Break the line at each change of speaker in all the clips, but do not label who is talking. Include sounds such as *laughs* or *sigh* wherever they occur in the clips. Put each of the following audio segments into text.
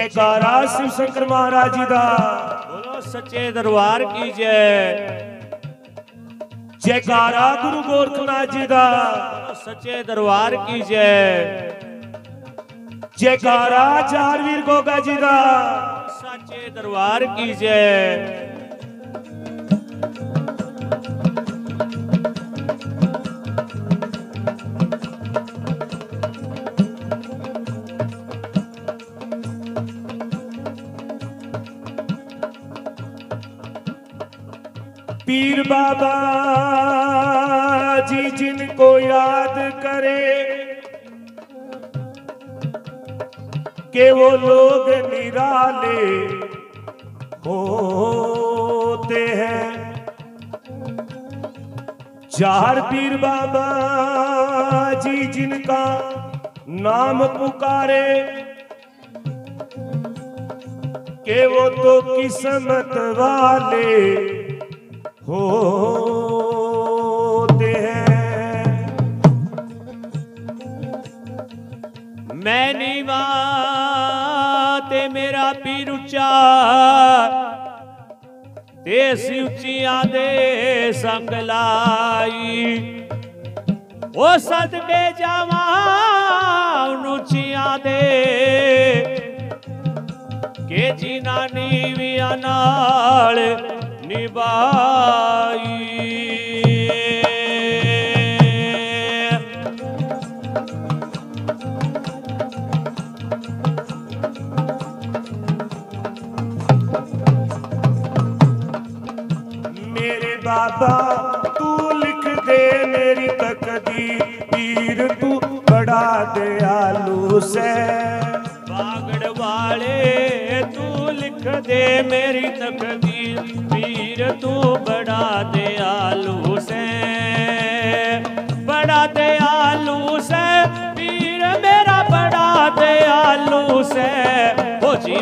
जयकारा शिव शंकर महाराज जी का
बोलो सच्चे दरबार की जय
जयकारा गुरु गोरखनाथ जी का
सच्चे दरबार की जय
जयकारा चारवीर गोगा जी का
सच्चे दरबार की जय
लोग निराले होते हैं। चार पीर बाबा जी जिनका नाम पुकारे, के वो तो किस्मत वाले हो।
ਕੇ ਜਾਵਾਂ ਉੱਚੀਆਂ ਦੇ ਕੇ ਜਿਨ੍ਹਾਂ ਨੀਵੀਆਂ ਨਾਲ ਨਿਭਾਈ Baba.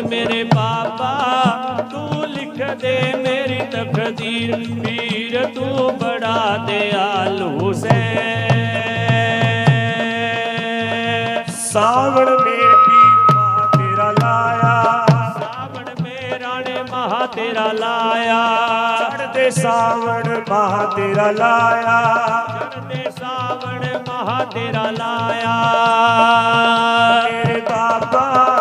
मेरे बाबा तू लिख दे मेरी तकदीर पीर तू बड़ा दयालू से सावण में पीर महा तेरा लाया।
सावण में राणे महा तेरा लाया।
चढ़ते सावण महा तेरा लाया।
चढ़ते सावण महा तेरा लाया।
मेरे बाबा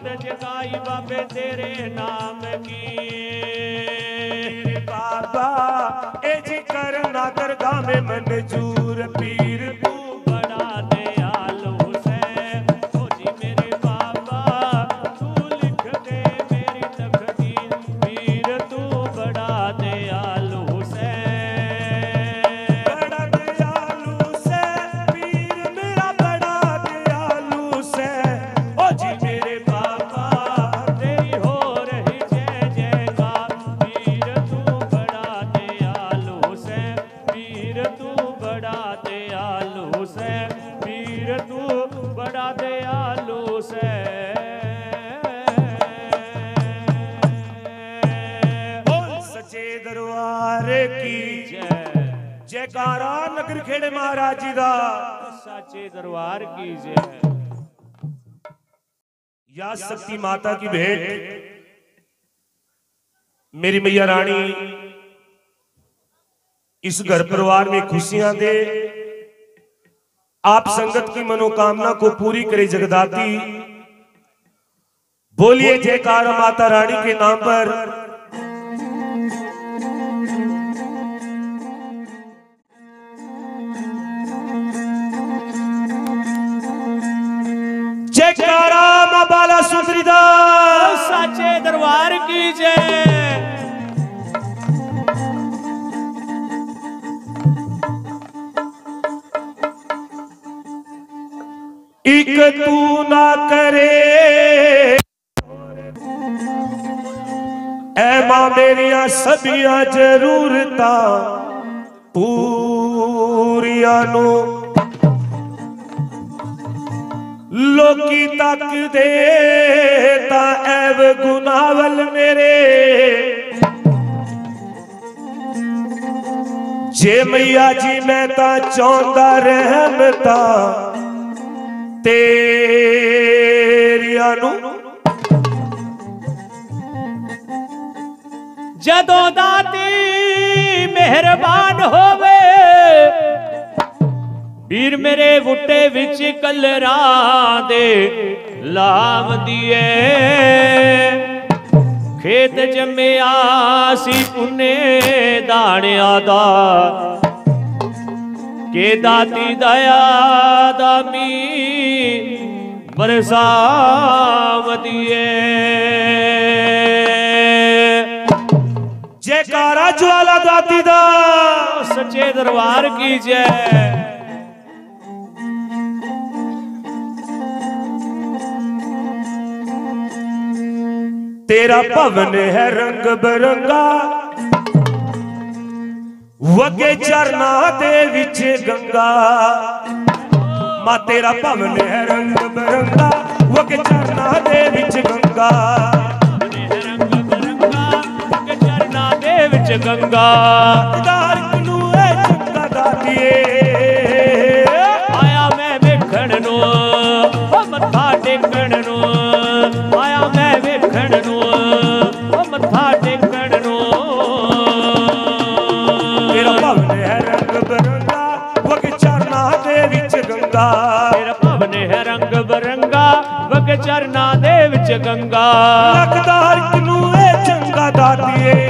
जोत जगाई बाबे तेरे नाम की
बाबा ए जी करना दरगाह में मंजूर पीर शक्ति माता की भेंट। मेरी मैया रानी, इस घर परिवार में खुशियाँ दे। आप संगत की मनोकामना को पूरी करे, जगदाती। बोलिए, जयकार माता रानी के नाम पर ਬਾਲਾ ਸੁੰਦਰੀ ਦਾ।
ਸੱਚੇ ਦਰਬਾਰ ਕੀ ਜੈ।
ਇੱਕ ਤੂੰ ਨਾ ਕਰੇ। ਐ ਮਾਂ ਮੇਰੀਆਂ ਸਭੀਆਂ ਜ਼ਰੂਰਤਾਂ ਪੂਰੀਆਂ ਨੂੰ ਲੋਕੀ ਤੱਕਦੇ ਤਾਂ ਐਵ ਗੁਨਾਹਵਲ ਮੇਰੇ। ਜੇ ਮਈਆ ਜੀ ਮੈਂ ਤਾਂ ਚਾਹੁੰਦਾ ਰਹਿਮਤਾਂ ਤੇਰੀਆਂ ਨੂੰ।
ਜਦੋਂ ਦਾਤੀ ਮਿਹਰਬਾਨ ਹੋਵੇ ਵੀਰ ਮੇਰੇ ਬੁੱਟੇ ਵਿੱਚ ਕਲਰਾਂ ਦੇ ਲਾਵਦੀ ਏ ਖੇਤ ਜੰਮਿਆ ਸੀ ਪੁੰਨੇ ਦਾਣਿਆਂ ਦਾ। ਕੇ ਦਾਤੀ ਦਇਆ ਦਾ ਮੀ ਬਰਸਾਵਦੀ ਏ
ਜੈਕਾਰਾ ਜਵਾਲਾ ਦਾਤੀ ਦਾ
ਸੱਚੇ ਦਰਬਾਰ ਕੀ ਜੈ
ਤੇਰਾ ਭਵਨ ਹੈ ਰੰਗ ਬਰੰਗਾ। ਵਗੇ ਚਰਨਾ ਦੇ ਵਿੱਚ ਗੰਗਾ। ਮਾ ਤੇਰਾ ਭਵਨ ਹੈ ਰੰਗ ਬਰੰਗਾ ਵਗੇ ਚਰਨਾ ਦੇ ਵਿੱਚ ਗੰਗਾ।
ਰੰਗ ਬਰੰਗਾ ਕਿ ਚਰਨਾ ਦੇ ਵਿੱਚ ਗੰਗਾ।
ਵਿੱਚ ਗੰਗਾ ਲਖਦਾਰ ਨੂੰ ਇਹ ਚੰਗਾ ਦਾਤੀਏ।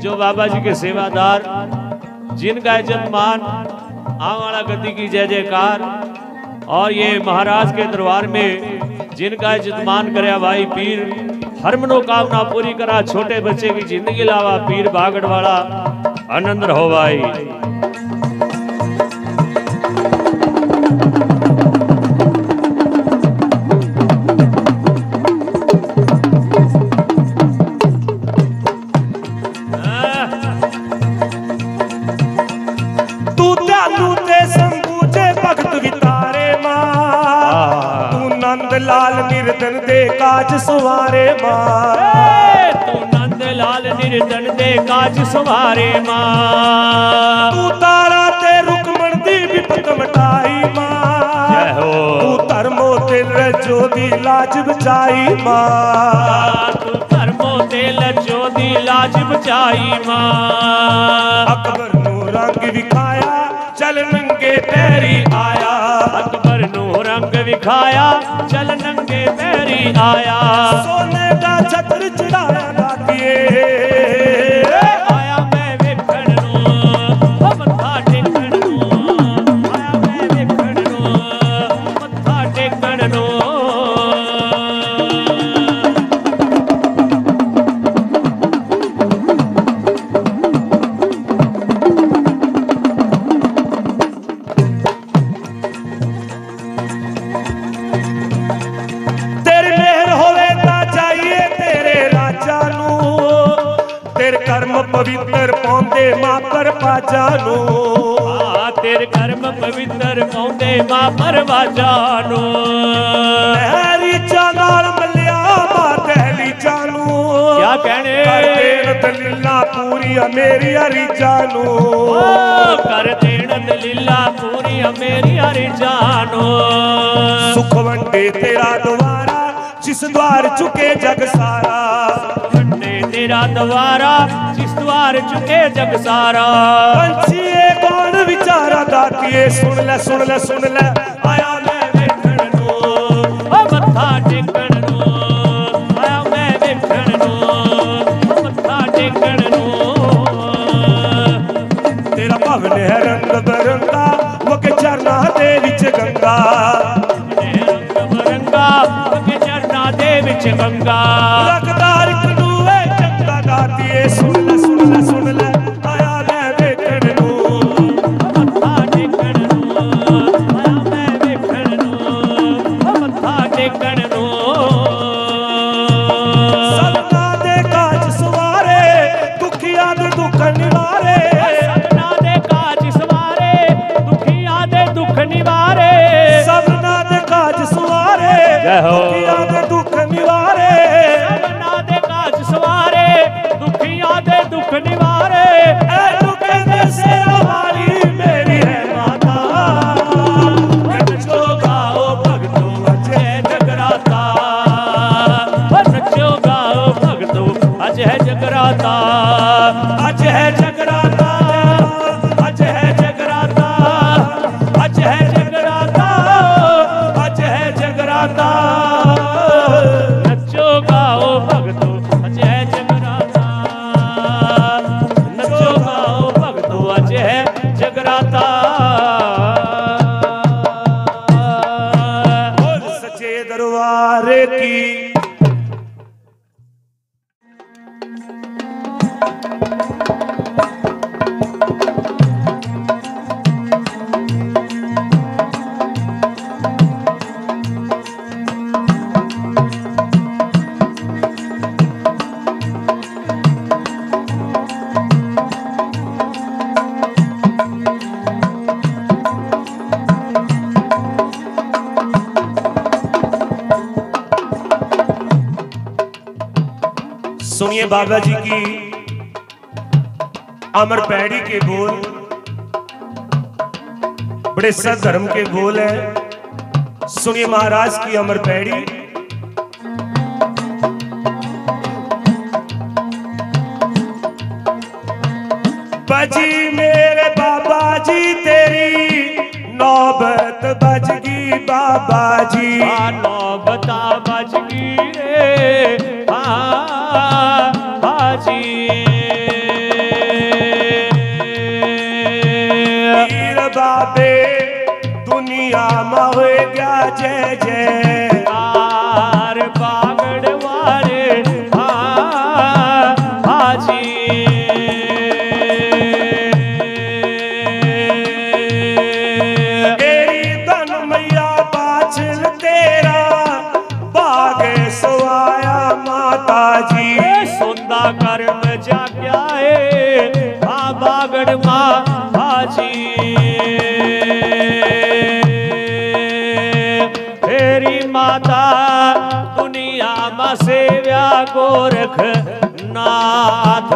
जो
बाबा जी के सेवादार, जिनका इज़्ज़त मान आवाड़ा गति की जय जयकार, और ये महाराज के दरबार में जिनका इज़्ज़त मान करे भाई पीर, हर मनोकामना पूरी करा छोटे बच्चे की ज़िंदगी लावा, पीर बागड़ वाला आनंद रहो भाई।
काज सवारे
माँ। तू नंद लाल निर्धन दे काज सवारे माँ।
तू तारा ते रुकमण दी विपत मटाई माँ।
जय हो। तू धर्मो तिल जो दी लाज
बचाई माँ। तू धर्मो तिल
जो दी लाज बचाई माँ। अकबर नु रंग विखाया चल नंगे पैरी आया। अकबर नु
रंग विखाया चल नंगे के पैरी आया। सोने का छत्र चढ़ाया। ਪਾਉਂਦੇ ਮਾਂ
ਪਰਵਾਜਾ ਨੂੰ।
ਹੈਰੀ ਚਾ ਨਾਲ ਮੱਲਿਆ ਮਾਂ ਤਹਿਲੀ ਜਾਨੂੰ
ਕਿਆ ਕਹਿਣੇ?
ਕਰ ਦੇਣ ਦਲੀਲਾਂ ਪੂਰੀਆਂ ਮੇਰੀਆਂ ਰੀਜਾਂ ਨੂੰ।
ਕਰ ਦੇਣ ਦਲੀਲਾ ਪੂਰੀਆਂ ਮੇਰੀ ਹਰੀ ਜਾਨੋ
ਸੁਖ ਵੰਡੇ ਤੇਰਾ ਦੁਆਰਾ ਜਿਸ ਦਵਾਰ ਚੁਕੇ ਜਗ ਸਾਰਾ।
मेरा
द्वारा जिस द्वार चुके जग सारा। पंछी कौन विचारा दातिए सुन ले
सुन ले सुन ले। आया मैं वेखण नो।
ओ मत्था टेकण नो। आया मैं वेखण नो। मत्था टेकण नो। तेरा
भवन है रंग बरंगा वो के दे विच गंगा। रंग बरंगा वो
के दे विच गंगा। रखदा बाबा जी की अमर पैड़ी के बोल। बड़े सद धर्म के बोल है। सुनिए महाराज की अमर पैड़ी।
नाथ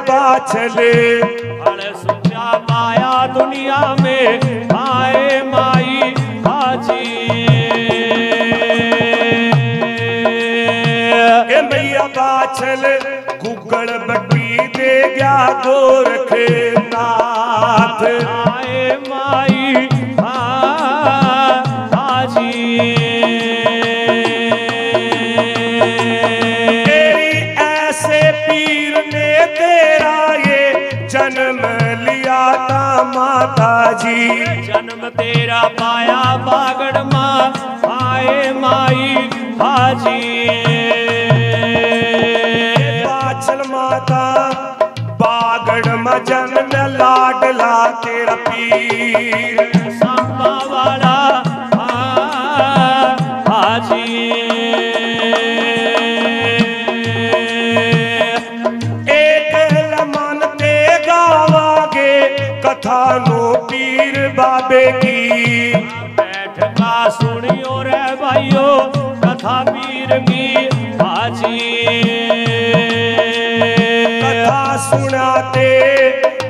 बाछले। बड़
सुचा माया दुनिया में
माता जी
जन्म तेरा पाया बागड़ माँ आए माई हाजी।
बाछल माता बागड़ में जन्म लाडला तेरा पीर।
सांबा वाला हाजी।
कथा नो पीर बाबे की।
बैठका सुनियो रे भाइयो कथा पीर की हाजी
कथा सुनाते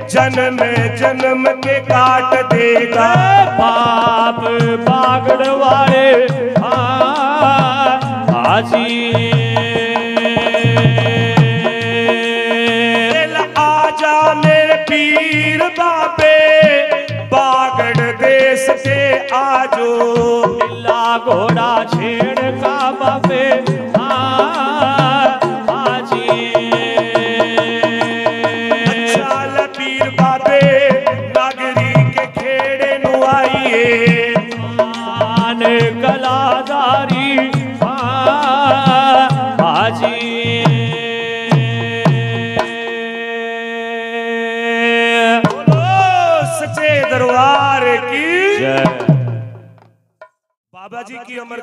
जन्म जन्म के काट देगा।
पाप बागड़ वाले हाँ, हाजी घोड़ा छेड़ का बाबे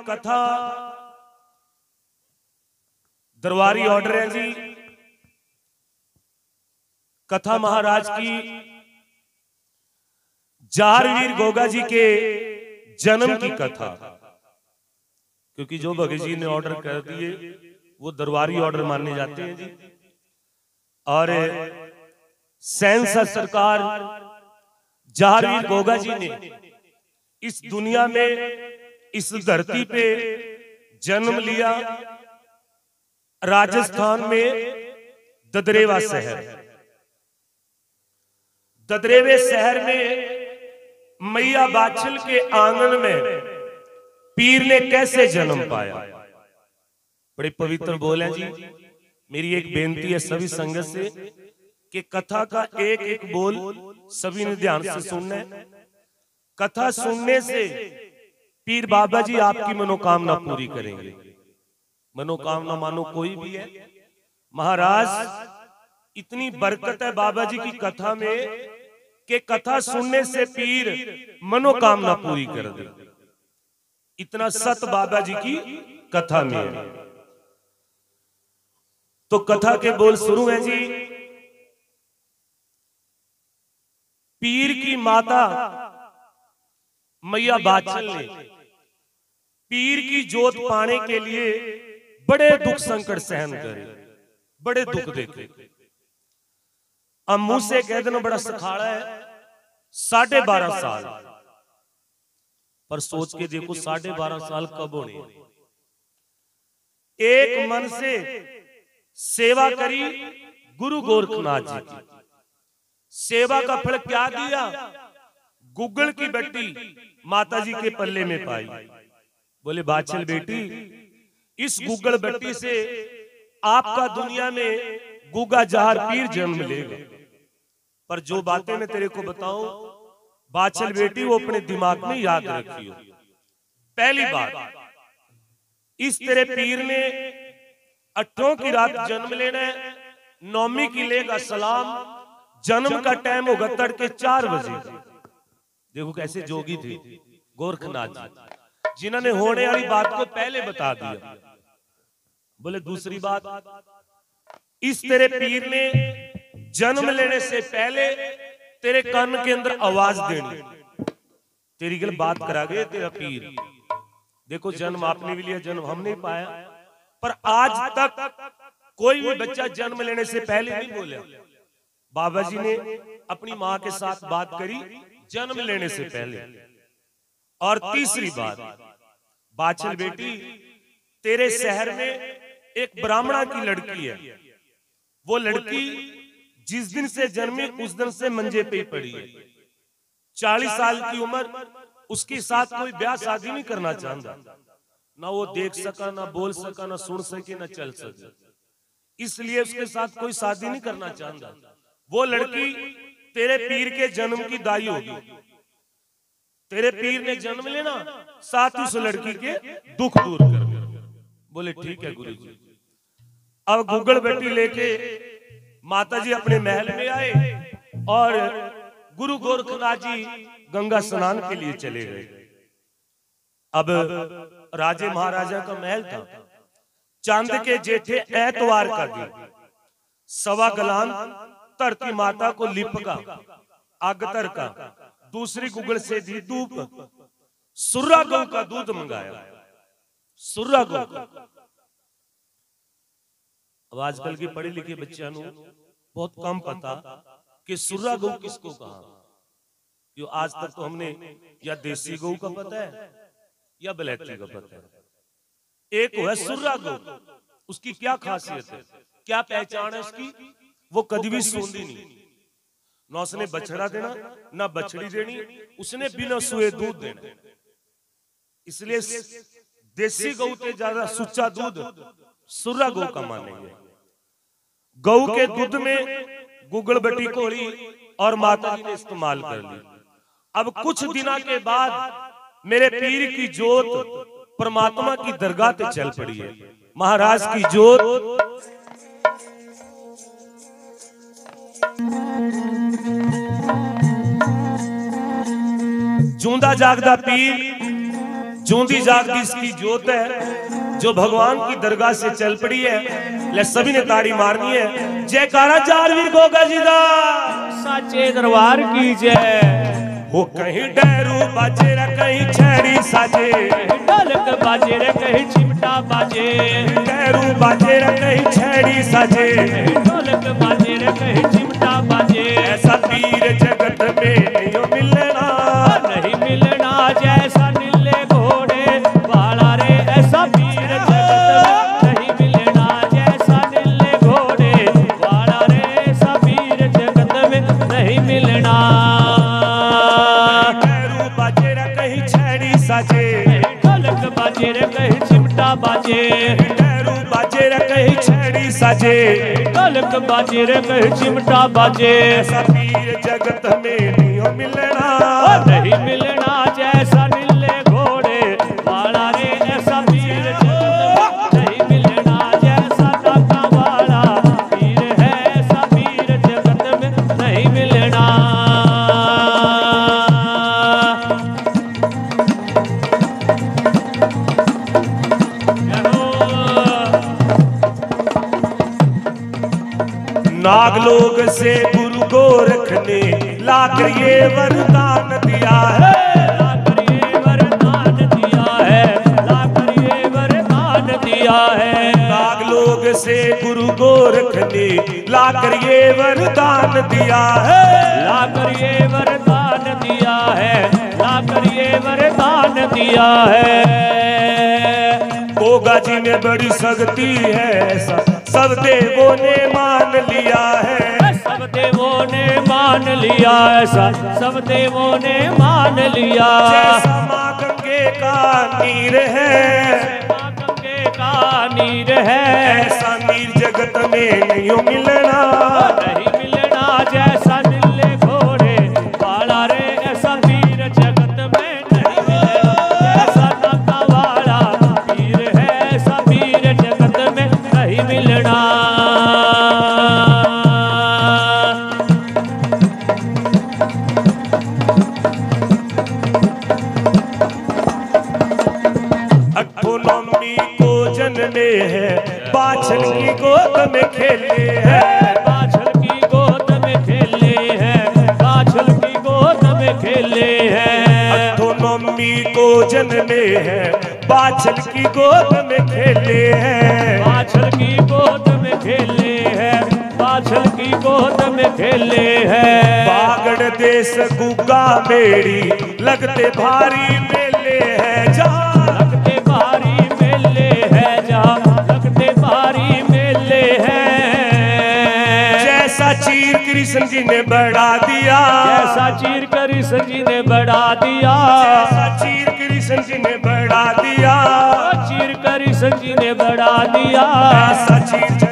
कथा। दरबारी ऑर्डर है जी। कथा महाराज की। जारवीर गोगा जी के जन्म की कथा। क्योंकि जो भगत जी ने ऑर्डर कर दिए वो दरबारी ऑर्डर माने जाते हैं जी। और सेंसर सरकार जहावीर गोगा जी ने इस दुनिया में इस धरती पे जन्म लिया राजस्थान में ददरेवा शहर। ददरेवे शहर। में मैया बाछल के आँगन में पीर ने कैसे जन्म पाया? बड़े पवित्र बोले जी। मेरी एक बेनती है सभी संगत से कि कथा का एक एक बोल सभी ने ध्यान से सुनना है। कथा सुनने से पीर बाबा जी आपकी मनोकामना पूरी करेंगे। मनोकामना मानो कोई भी है। महाराज इतनी बरकत है बाबा जी की कथा में कि कथा सुनने से पीर मनोकामना पूरी कर दे। इतना सत बाबा जी की कथा में। है तो कथा के बोल शुरू है जी पीर की माता मैया बाचल ने पीर की जोत पाने के लिए बड़े दुख संकट सहन करे बड़े दुख देखे अब मुँह से कह देना बड़ा सखाड़ा है साढ़े बारह साल। पर सोच के देखो साढ़े बारह साल कब होने एक मन से सेवा करी गुरु गोरखनाथ जी की सेवा का फल क्या दिया? गुगल की बेटी माता जी के पल्ले में पाई। बोले बाचल बेटी इस गुगल बेटी से आपका दुनिया में गुगा जहार पीर जन्म लेगा। पर जो बातें मैं तेरे को बताऊँ बाचल बेटी वो अपने दिमाग में याद रखियो। पहली बात इस तेरे पीर ने अठों की रात जन्म लेना है नौमी की लेगा सलाम जन्म का टाइम होगा तड़के चार बजे। देखो कैसे जोगी थे गोरखनाथ जी। जिन्होंने होने वाली बात को पहले बता दिया। बोले दूसरी बात। इस तेरे पीर ने जन्म लेने से पहले तेरे कान के अंदर आवाज़ देनी। तेरी गल बात करा गए तेरा पीर। देखो जन्म आपने भी लिया जन्म हम नहीं पाया। पर आज तक कोई भी बच्चा जन्म लेने से पहले नहीं बोला। बाबा जी ने अपनी माँ के साथ बात करी जन्म लेने से पहले। और तीसरी बात। बाचल बेटी तेरे शहर में एक ब्राह्मणा की लड़की है। वो लड़की जिस दिन से जन्मी उस दिन से मंजे पे पड़ी है। चालीस साल की उम्र उसके साथ कोई ब्याह शादी नहीं करना चाहता। ना वो देख सका ना बोल सका ना सुन सके ना चल सके। इसलिए उसके साथ कोई शादी नहीं करना चाहता। वो लड़की तेरे पीर के जन्म की दाई होगी। तेरे पीर ने जन्म लेना साथ उस लड़की के दुख दूर कर। बोले ठीक है गुरु जी अब गुगल बेटी लेके माता जी अपने महल में आए और गुरु गोरखनाथ जी गंगा स्नान के लिए चले गए। अब राजे महाराजा का महल था। चाँद के जेठे ऐतवार का दिन। सवा गलान धरती माता को लिपका अगतर का। दूसरी गुगल से दी धूप। सुर्रा गौ का दूध मंगाया। सुर्रा गौ अब आजकल के पढ़े लिखे बच्चों बहुत कम पता कि सुर्रा गौ किसको कहा। जो आज तक तो हमने या देसी गौ का पता है या बलैती का पता है। एक है सुर्रा गौ उसकी क्या खासियत है? क्या पहचान है उसकी? वो कभी भी सोंदी नहीं। ना उसने बछड़ा देना ना बछड़ी देनी उसने बिना सुए दूध देना। इसलिए देसी गौ के ज़्यादा सुच्चा दूध सुरा गौ का मानेंगे। गौ के दूध में गुगल बटी कोड़ी और माता जी ने इस्तेमाल कर ली। अब कुछ दिना के बाद मेरे पीर की जोत परमात्मा की दरगाह पे चल पड़ी है। महाराज की जोत जूंदा जागदा पीर जूंदी जागदी इसकी जोत है जो भगवान की दरगाह से चल पड़ी है ले सभी ने ताड़ी मारनी है जयकारा चार वीर गोगा जी दा
साचे दरबार की जय
वो कहीं डैरू बाजे रे कहीं छेड़ी साजे
ढोलक बाजे रे कहीं चिमटा बाजे
डैरू बाजे रे कहीं छेड़ी साजे
ढोलक बाजे रे कहीं
पीर जगत में। साजे।
कलक बाजे रे कह चिमटा बाजे।
ऐसा पीर जगत में नहीं मिलना।
नहीं मिलना
नागलोक से गुरु गोरख ने लाकर ये वरदान दिया है।
लाकर ये वरदान दिया है लाकर ये वरदान दिया है।
नागलोक से गुरु गोरख ने लाकर ये वरदान दिया है।
लाकर ये वरदान दिया है लाकर ये वरदान दिया है।
गोगा जी में बड़ी शक्ति है ऐसा। सब देवों ने मान लिया है।
सब देवों ने मान लिया ऐसा सब देवों ने मान लिया।
माँ गंगे का नीर है
गंगे का नीर है।
ऐसा नीर जगत में नहीं मिलना।
नहीं मिलना जैसा है
बाछल की गोद में खेले हैं।
बाछल की गोद में खेले हैं। बाछल की गोद में खेले हैं।
बागड़ देश गुगा मेरी लगते भारी मेले है जहाँ।
लगते भारी मेले हैं जहाँ लगते भारी मेले हैं।
जैसा चीर कृष्ण जी ने बढ़ा दिया।
जैसा चीर कर सजी ने बढ़ा दिया।
जैसा चीर कृष्ण जी ने बढ़ा दिया।
चीर करी सची ने बढ़ा दिया।
ऐसा चीर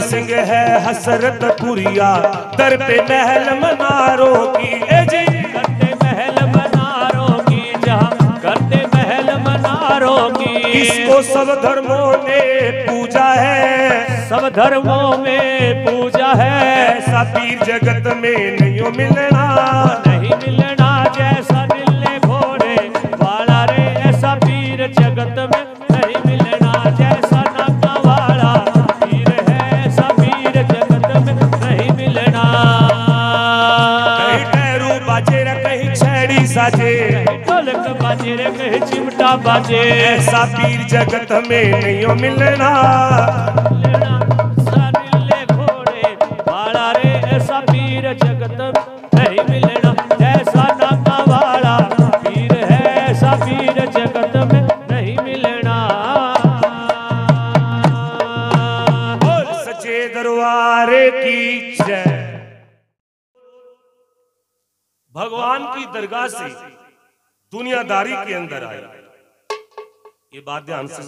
सिंह है हसरत पुरिया दर पे महल मनारों की ए जी।
करते महल मनारों की जहाँ करते महल मनारों की।
इसको सब धर्मों ने पूजा है?
सब धर्मों में पूजा है।
ऐसा पीर जगत में नहीं मिलना।
नहीं मिलना जैसा
बाजे ऐसा पीर जगत में नहीं मिलना
मिलना।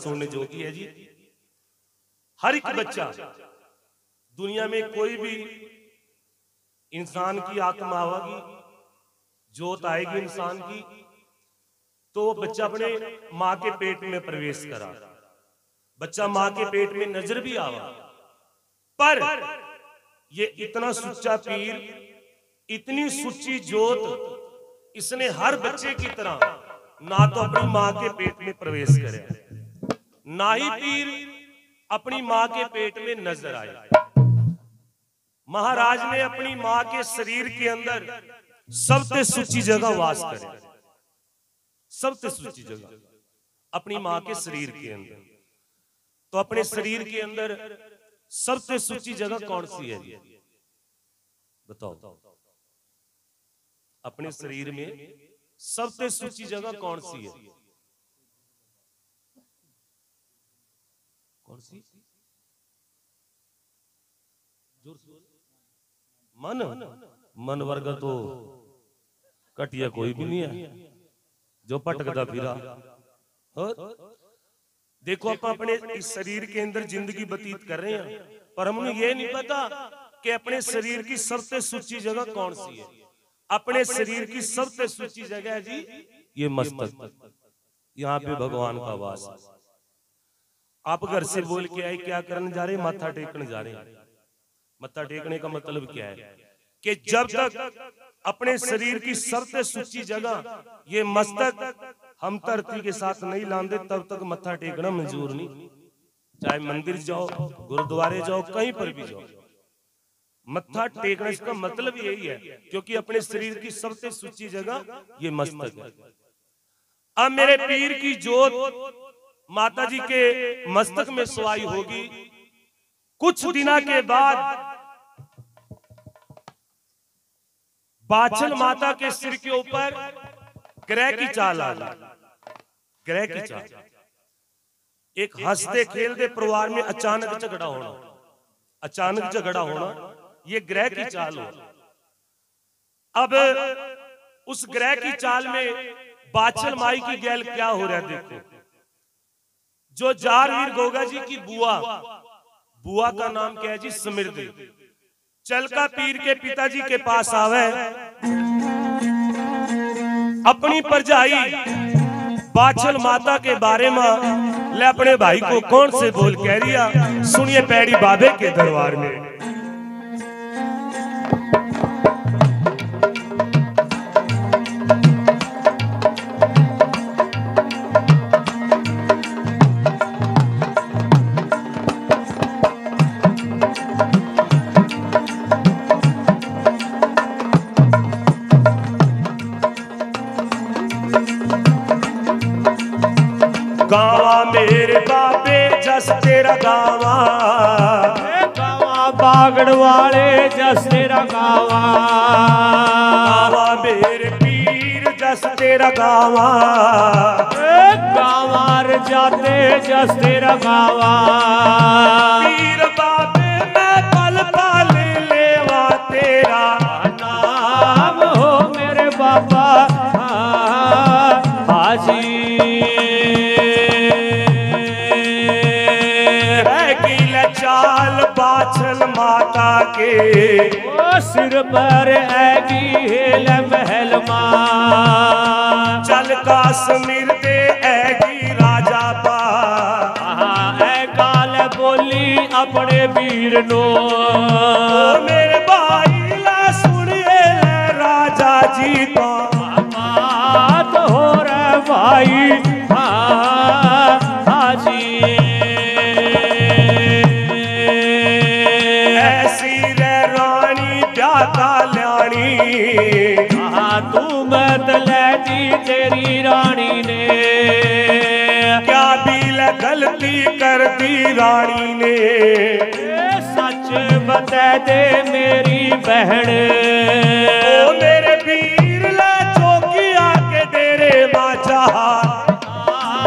सुनने जोगी है जी। हर एक बच्चा दुनिया में कोई भी इंसान की आत्मा आवेगी जोत आएगी इंसान की तो वो बच्चा अपने माँ के पेट में प्रवेश करा। बच्चा माँ के पेट में नज़र भी आवा। पर ये इतना सुच्चा पीर, इतनी सुच्ची जोत इसने हर बच्चे की तरह ना तो अपनी माँ के पेट में प्रवेश करे। ना ही पीर अपनी माँ के पेट में नज़र आए। महाराज ने अपनी माँ के शरीर के अंदर सबसे सुच्ची जगह वास करे। सबसे सुच्ची जगह। अपनी माँ के शरीर के अंदर। तो अपने शरीर के अंदर सबसे सुच्ची जगह कौन सी है बताओ। अपने शरीर में सबसे सुच्ची जगह कौन सी है? कौन सी? ज़ोर से। मन। मन वर्ग तो कटिया कोई भी नहीं है। जो भटकदा फिरा। और देखो आप अपने इस शरीर के अंदर ज़िंदगी बतीत कर रहे हैं। पर हमें ये नहीं पता कि अपने शरीर की सबसे सुच्ची जगह कौन सी है। अपने शरीर की सबसे सुच्ची जगह है जी ये मस्तक। यहाँ पे भगवान का वास है। आप घर से बोल के आए क्या करने जा रहे माथा टेकने जा रहे मत्था टेकने का मतलब क्या है? कि जब तक अपने शरीर की सबसे सुच्ची जगह ये मस्तक हम धरती के साथ नहीं लाते तब तक मत्था टेकना मंजूर नहीं। चाहे मंदिर जाओ गुरुद्वारे जाओ कहीं पर भी जाओ। मत्था टेकने का मतलब यही है क्योंकि अपने शरीर की सबसे सुची जगह ये मस्तक है। अब मेरे पीर की जोत माता जी के मस्तक में सवाई होगी। कुछ दिना के बाद बाछल माता के सिर के ऊपर ग्रह की चाल आ गई ग्रह की चाल। एक हँसते खेलते परिवार में अचानक झगड़ा होना। अचानक झगड़ा होना ये ग्रह की चाल हो। अब उस ग्रह की चाल में बाछल माई की गैल क्या हो रहा है? देखो। जो जारवीर गोगा जी की बुआ। बुआ का नाम क्या है जी? समृद्धि चलका पीर के पिताजी के पास आवे। अपनी परजाई बाछल माता के बारे में ले अपने भाई को कौन से बोल कह रिया? सुनिए पैड़ी बाबे के दरबार में।
बागड़ वाले जस तेरा गावा
गावा मेरे पीर जस तेरा गावा
ए गावार जाते जस तेरा गावा ओ सिर पर ऐगी हेल महल माँ।
चल काश्मीर ते ऐगी राजा पा
ऐ काल बोली अपने वीर नो
मेरे भाई ला सुनिए राजा जी तो सती रानी
ने। सच बता दे मेरी बहन।
मेरे पीर ला चौकी आके तेरे बाजा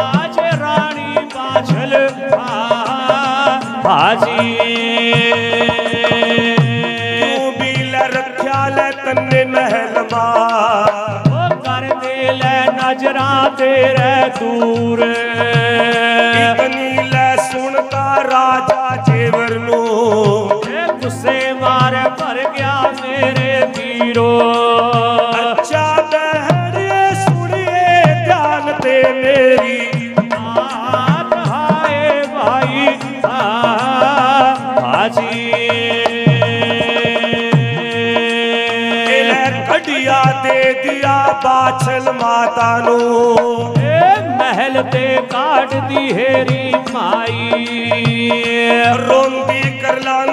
आज रानी बाछल हाजी तेरे दूर।
इतनी
वीरो
अच्छा बहरे सुनिए ध्यान ते मेरी
हाय भाई हाजी
कढ़िया दे दिया बाछल माता नु।
ए महल ते काट दी हेरी माई।
रोंदी करलांदी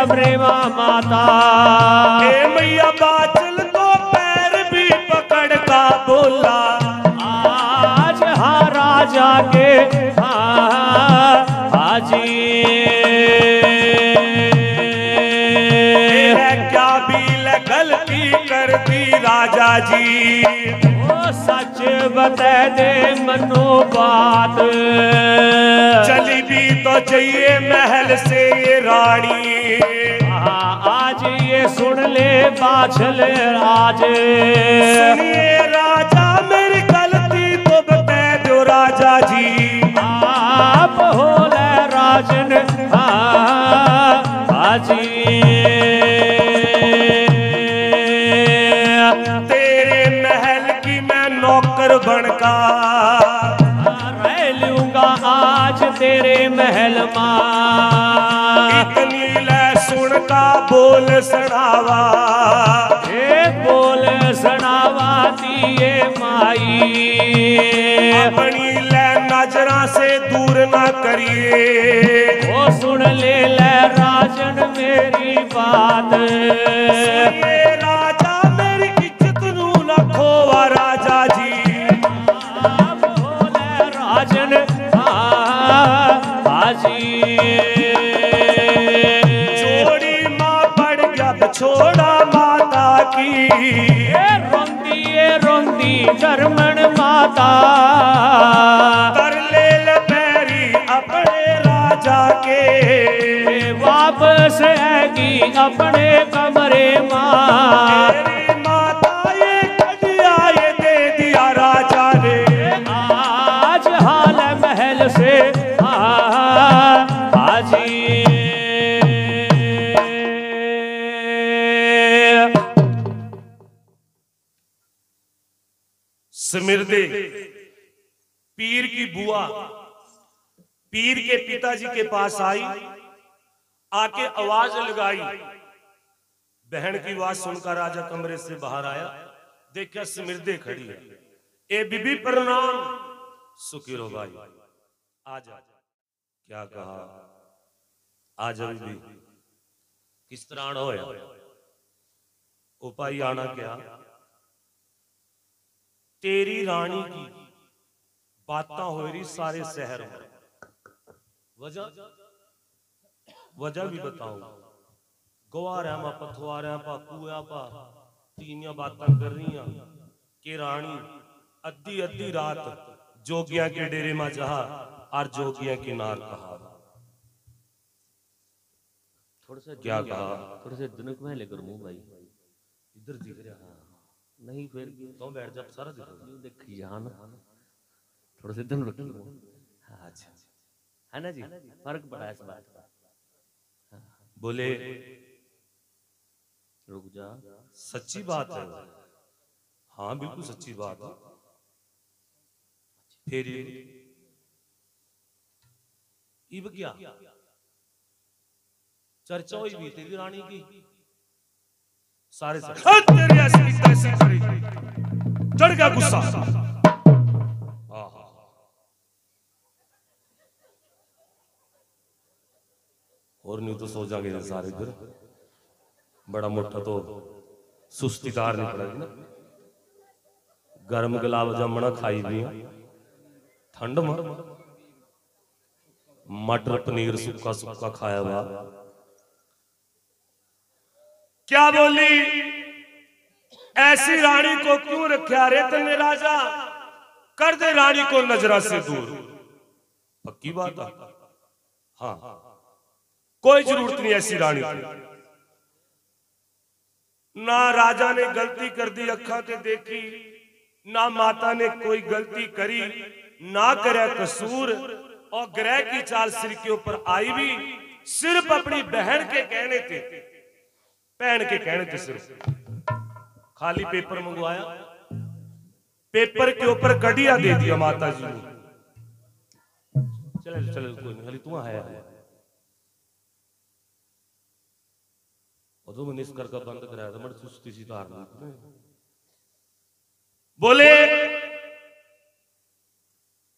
कमरे माता।
मैया दे
मनो बात।
चली भी तो चाहिए महल से ये रानी
हाँ, आज ये सुन ले बाछल राज।
सुनिए राजा मेरी गलती तो बता दो राजा जी।
आप हो राजन
बोल सुनावा
ए बोल सनावा दिए माई।
अपनी ले नजरा से दूर ना करिए।
वो सुन ले ले राजन मेरी बात।
मेरी
रोंदी ए रोंदी जर्मन माता।
कर ले ले पैरी अपने राजा के।
वापस आएगी अपने कमरे माँ।
पास आई, आके आवाज़ लगाई। बहन की आवाज़ सुनकर राजा कमरे से बाहर आया देखा स्मृति खड़ी है। ए बीबी प्रणाम। सुखी रहो भाई। आजा क्या कहा? आज भी किस तरह हो उपाय आना क्या? तेरी रानी की बातें हो रही सारे शहर में। वजह वजह भी बताऊँ गवार पा पथवार पा पा तीनिया बातें कर रही हैं कि रानी अद्धी अद्धी रात जोगिया के डेरे में जहा और जोगिया की नार कहा।
थोड़ा सा
क्या कहा?
थोड़ा सा दिन को लेकर मुँह भाई।
इधर दिख रहा
नहीं फिर
तो बैठ जा सारा दिख रहा
देखी थोड़ा सा दिन रखी हाँ अच्छा। है ना जी? फ़र्क पड़ा है इस बात का।
बोले
रुक जा
सच्ची बात है। हाँ बिल्कुल सच्ची बात है। फिर इब क्या? चर्चा हुई भी तेरी रानी की। सारे सारे "हाँ, तेरी ऐसी करी। चढ़ गया गुस्सा। और नहीं तो सो जाएँगे सारे इधर बड़ा मोटा तो सुस्ती कार ना। गर्म गुलाब जामुना खाई दी ठंड मटर पनीर सुखा सुक्का खाया हुआ। क्या बोली? ऐसी रानी को क्यों रखा रे तने राजा? कर दे रानी को नजरा से दूर। पक्की बात है। हाँ। कोई ज़रूरत नहीं ऐसी रानी। ना राजा ने गलती कर दी, अखा ते देखी, ना माता ने कोई गलती करी, ना करे कसूर, और ग्रह की चाल सिर के ऊपर आई भी सिर्फ़ अपनी बहन के कहने थे बहन के कहने थे सिर्फ़। खाली पेपर मंगवाया, पेपर के ऊपर कड़िया दे दिया माता जी ने। चलो चलो, कोई नहीं तू आया प्रथम बंद कराया था सुस्ती सी बोले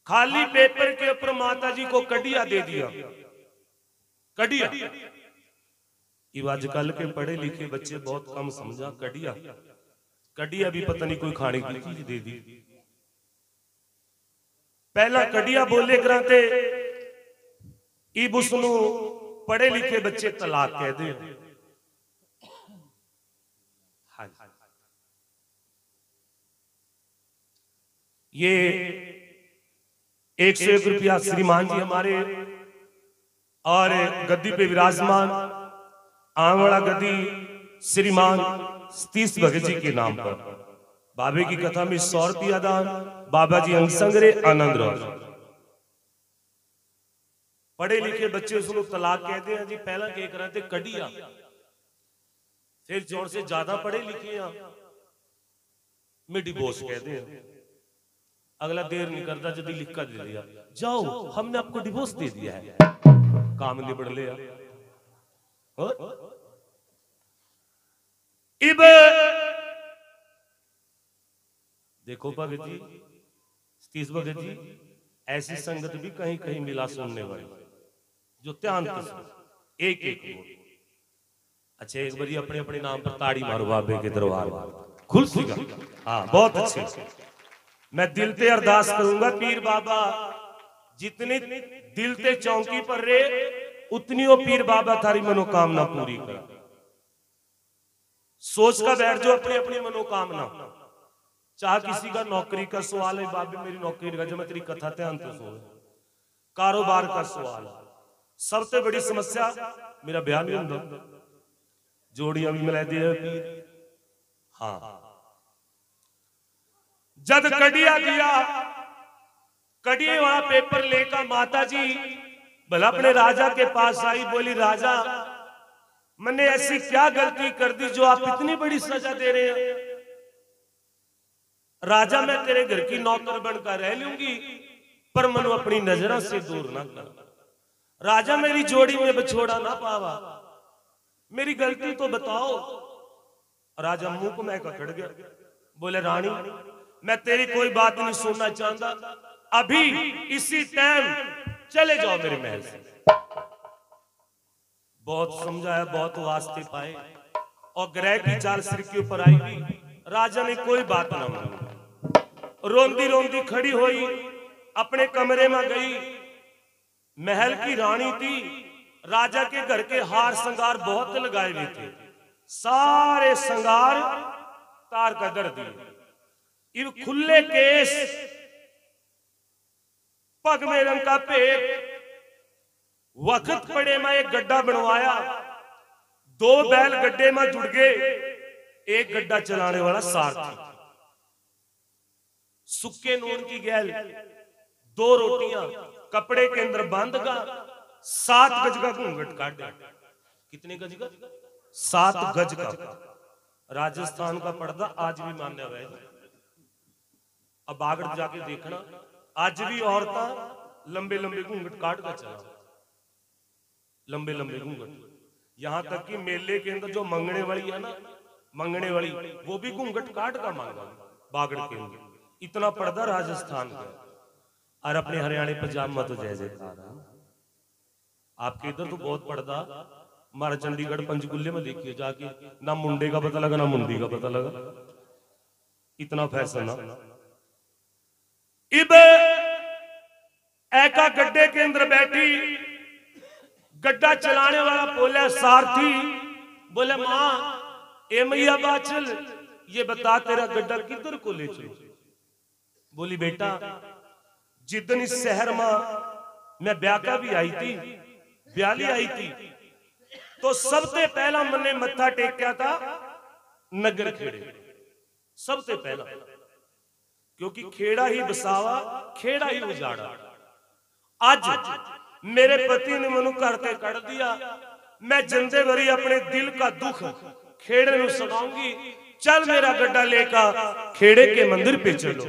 खाली पेपर के ऊपर माता जी को कटिया दे दिया। कटिया के पढ़े लिखे बच्चे बहुत कम समझा कटिया कटिया भी पता नहीं कोई खाने की चीज़ दे दी। पहला कटिया बोले कराते ईब उसनु पढ़े लिखे बच्चे तलाक कह दे। ये एक सौ एक रुपया श्रीमान जी हमारे और गद्दी पे विराजमान, आंवड़ा गद्दी श्रीमान सतीश भगत जी के नाम पर। बाबे की कथा में सौ रुपया दान, बाबा जी अंगसंगरे आनंद रोज पढ़े लिखे बच्चे उसको तलाक कहते हैं, जी पहला क्या कराते कड़िया फिर ज़ोर से ज़्यादा पढ़े लिखे हैं मिडी बोस कहते हैं। अगला देर नहीं करता जल्दी लिख कर दे दिया। जाओ, हमने आपको डिवोर्स दे दिया है। काम निबड़ लिया? इब! देखो भगत जी सतीश भगत जी, ऐसी संगत भी कहीं कहीं मिला सुनने वाली। जो ध्यान एक एक अच्छा एक बारी अपने अपने नाम पर ताड़ी मारो, बाबे के दरबार खुल सी हाँ बहुत अच्छे। मैं दिल ते अरदास करूँगा पीर बाबा। जितनी दिल ते चौकी पर रे उतनी वो पीर बाबा थारी मनोकामना पूरी कर। सोच का बैठ जो अपनी अपनी मनोकामना। चाहे किसी का नौकरी का सवाल है बाबे मेरी नौकरी का जब मैं तेरी कथा ध्यान तो सुन कारोबार का सवाल। सबसे बड़ी समस्या मेरा ब्याह नहीं होता। जोड़ियाँ भी मिला दे हाँ। जद कड़िया दिया, कड़िए वहाँ पेपर लेकर माता जी भला अपने राजा के पास आई, बोली, राजा, मैंने ऐसी क्या गलती कर दी जो आप इतनी बड़ी सजा दे रहे हैं? राजा, मैं तेरे घर की नौकर बनकर रह लूँगी, पर मनु अपनी नज़र से दूर ना कर। राजा, मेरी जोड़ी में बछोड़ा ना पावा। मेरी गलती तो बताओ। राजा मुँह को मैं ककड़ गया। बोले, रानी मैं तेरी कोई बात नहीं सुनना चाहता। अभी इसी टाइम चले जाओ मेरे महल से। बहुत समझाया, बहुत वास्ते पाए। और ग्रह की चाल सिर के ऊपर आई। राजा ने कोई बात ना मानी। रोंदी रोंदी खड़ी हुई, अपने कमरे में गई। महल की रानी थी। राजा के घर के हार श्रृंगार बहुत लगाए हुए थे। सारे श्रृंगार तार का दर दिए। इब खुले केस। पग में रंग का पेट। वक्त पड़े मैं एक गड्ढा बनवाया। दो बैल गड्ढे में जुड़ गए। एक गड्ढा चलाने वाला सारथी सुक्के नून की गैल। दो रोटियाँ। कपड़े के अंदर बाँध का सात गज का घूंघट काट कितने गज का? सात गज का। राजस्थान का पर्दा आज भी मान्य है। अब आगड़ जाके देखना, आज भी औरतें लंबे लंबे घूंघट काट कर चला लंबे लंबे घूंघट। यहाँ तक कि मेले के अंदर जो मंगने वाली है ना मंगने वाली, वो भी घूंघट काट का मांगा बागड़ के अंदर। इतना पर्दा राजस्थान का और अपने हरियाणा, पंजाब में तो जय जयकार आपके इधर तो बहुत पर्दा हमारा चंडीगढ़ पंचकुल्ले में देखिए जाके, ना मुंडे का पता लगा, ना मुंडी का पता लगा। इतना ना इब ऐका गड्ढे के अंदर बैठी गड्ढा चलाने वाला बोले सारथी बोले माँ ए मैया बाचल ये बता तेरा गड्ढा किधर को ले चलो? बोली बेटा जिदन इस शहर माँ मैं ब्याका भी आई थी ब्याली आई थी तो सबसे पहला मन ने मत्था टेक क्या था नगर खेड़े सबसे पहला, पहला। ਕਿਉਂਕਿ ਖੇੜਾ ਹੀ ਬਸਾਵਾ ਖੇੜਾ ਹੀ ਉਜਾੜਾ। ਅੱਜ ਮੇਰੇ ਪਤੀ ਨੇ ਮੈਨੂੰ ਘਰ ਤੇ ਕੱਢ ਦਿਆ। ਮੈਂ ਜਿੰਦੇ ਵਰੀ ਆਪਣੇ ਦਿਲ ਦਾ ਦੁੱਖ ਖੇੜੇ ਨੂੰ ਸੁਣਾਉਂਗੀ ਮੇਰਾ ਗੱਡਾ ਲੈ ਕੇ खेड़े के मंदिर पे चलो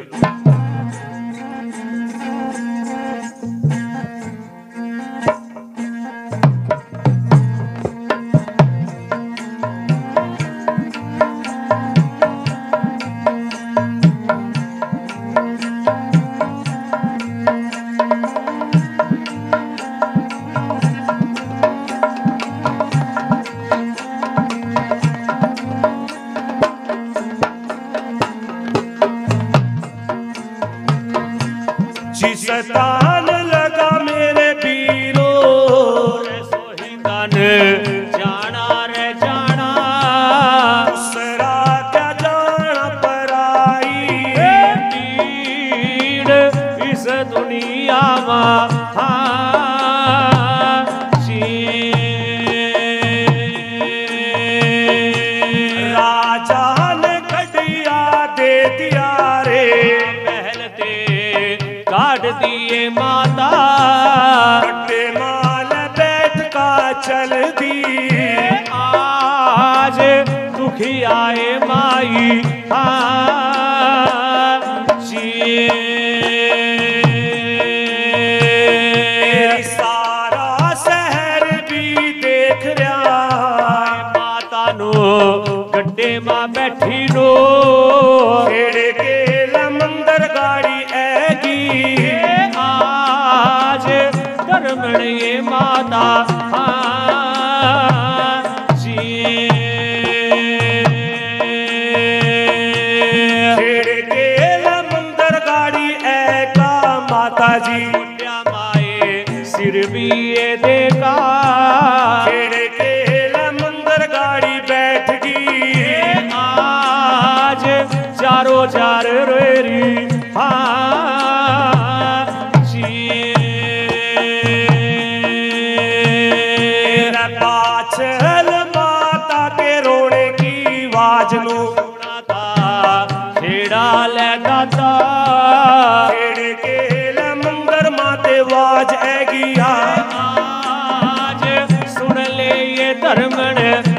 कर्मण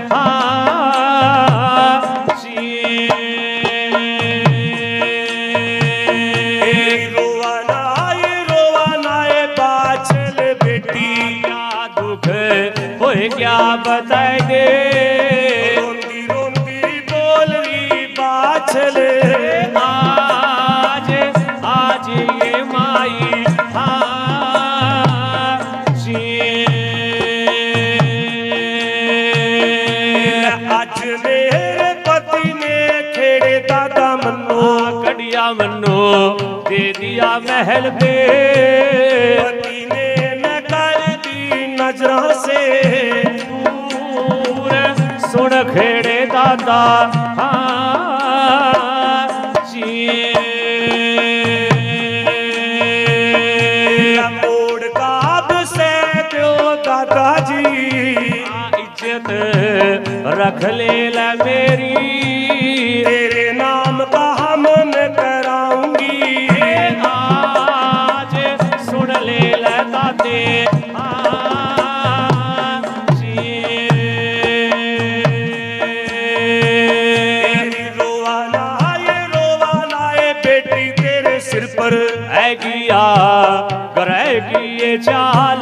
महल पे।
मदीने में कर दी नजरा से
दूर। सुन खेड़े दादा
हाँ,
हाँ, रख ले ला मेरी। किया ग्रह
किए चार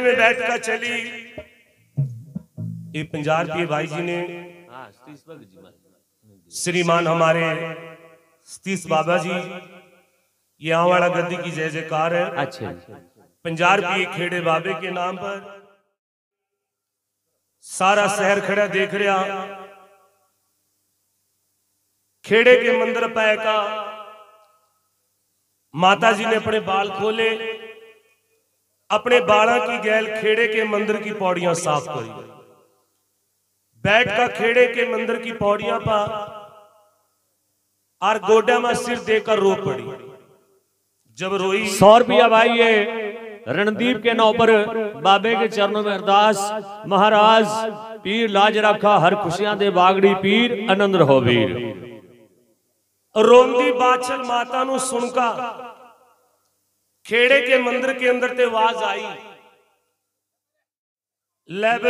में बैठकर चली। ये पंजाब के भाई जी ने श्रीमान हमारे सतीश बाबा जी ये आवाड़ा गद्दी की जय जयकार है।
अच्छा।
पंजाब के खेड़े बाबे के नाम पर सारा शहर खड़ा देख रहा। खेड़े के मंदिर पै का। माता जी ने अपने बाल खोले। अपने बाड़ा की गैल खेड़े के मंदिर की पौड़ियाँ साफ़ करी। बैठ का खेड़े के मंदिर की पौड़ियाँ पा। और गोडा में सिर देकर रो पड़ी। जब रोई
सौ रुपया भाई ये रणदीप के नाव पर बाबे के चरणों में अरदास। महाराज पीर लाज रखा हर खुशियाँ दे बागड़ी पीर आनंद रहो वीर।
रोंदी बाछल माता सुनका ਖੇੜੇ ਕੇ ਮੰਦਰ ਕੇ ਅੰਦਰ ਤੇ ਆਵਾਜ਼ ਆਈ ਲੈਬ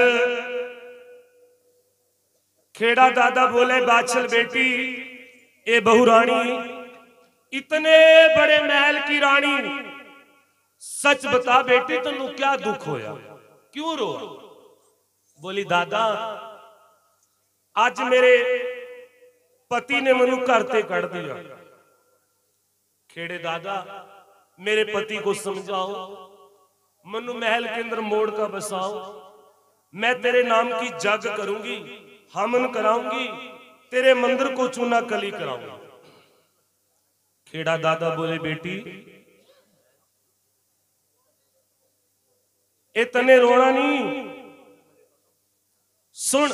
खेड़ा दादा बोले बाछल बेटी ए बहु रानी इतने बड़े महल की रानी सच बता बेटी तेनू क्या दुख होया क्यों रो बोली दादा आज मेरे पति ने मनु घर ते कड़ दिया खेड़े दादा मेरे पति को समझाओ, मनु महल के अंदर मोड़ का बसाओ। मैं तेरे नाम की जग करूँगी, हमन कराऊँगी, तेरे मंदिर को चूना कली कराऊँगा। खेड़ा दादा बोले, बेटी इतने रोना नहीं। सुन,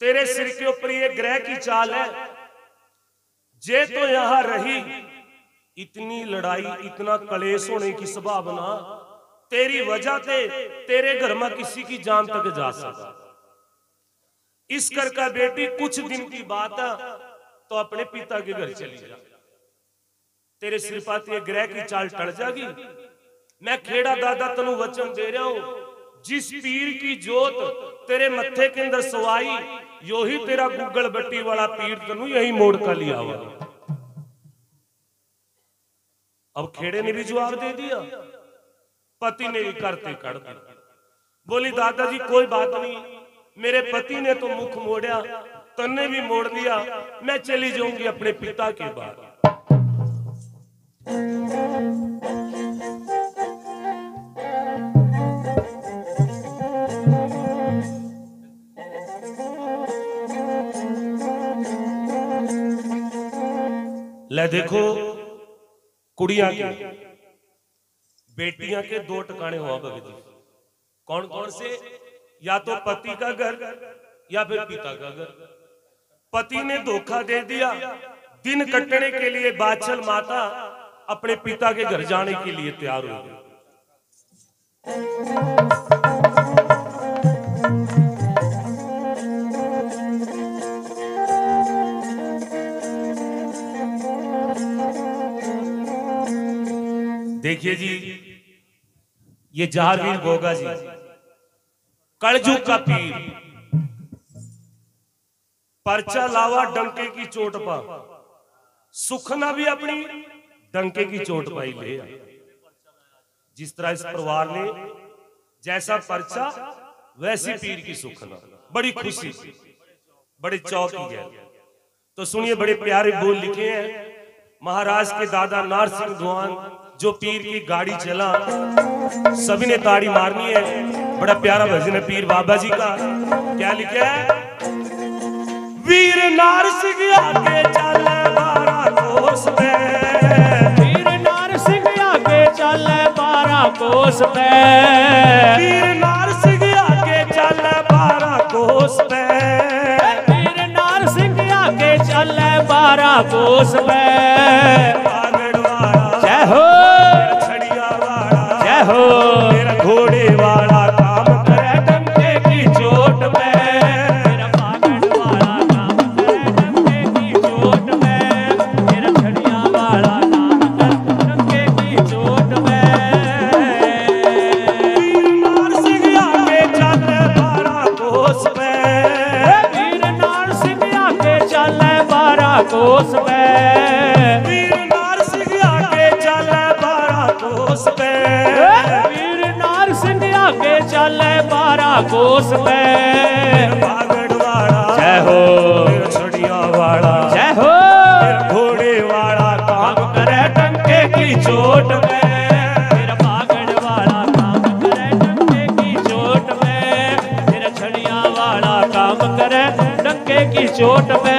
तेरे सिर के ऊपर ये ग्रह की चाल है। जे तो यहाँ रही इतनी लड़ाई, इतना कलेश होने की संभावना, तेरी वजह से तेरे घर में किसी की जान तक जा सकता इस कर का बेटी कुछ दिन की बात है तो अपने पिता के घर चली जा। तेरे सिर ग्रह की चाल टल जाएगी। मैं खेड़ा दादा तेन वचन दे रहा हूँ, जिस पीर की जोत तेरे मत्थे के अंदर सवाई यो ही तेरा गुगल बट्टी वाला पीर तेन यही मोड़ का लिया हुआ। अब खेड़े ने भी जवाब दे दिया। पति ने भी करते कर दिया बोली दादाजी कोई बात नहीं। मेरे पति ने तो मुख मोड़ा तन्ने भी मोड़ दिया। मैं चली जाऊँगी अपने पिता के बाद ले देखो कुड़ियाँ के बेटियाँ के दो टिकाने हुआ भगत जी कौन कौन से या तो पति का घर या फिर पिता का घर पति ने धोखा दे दिया दिन कटने के लिए बादशल माता अपने पिता के घर जाने के लिए तैयार हो गई देखिए जी, ये जहावीर गोगा जी कलजुग का पीर, पर्चा लावा डंके की चोट पा, सुखना भी अपनी डंके की चोट पाई ले जिस तरह इस परिवार ने जैसा पर्चा, वैसी पीर की सुखना। बड़ी खुशी, बड़े चौक की है तो सुनिए, बड़े प्यारे बोल लिखे हैं, महाराज के दादा नार सिंह जो पीर की गाड़ी चला। सभी ने ताड़ी मारनी है। बड़ा प्यारा भजन है पीर बाबा जी का। क्या लिखा है? वीर नार आगे चल बारा कोस पे।
वीर नार सिंह आगे चल बारह कोस पे।
वीर नार सिंह आगे चल बारा कोस पे।
वीर आगे चल बारह कोस पे। कोस
पे वीर नार सिंह आगे चले बारह कोस पे
वीर नार सिंह आगे चले कोस पे
भागड़ वाला
जय हो।
छड़िया वाला
जय हो।
घोड़े वाला काम
करे टंके की चोट में। चोट में।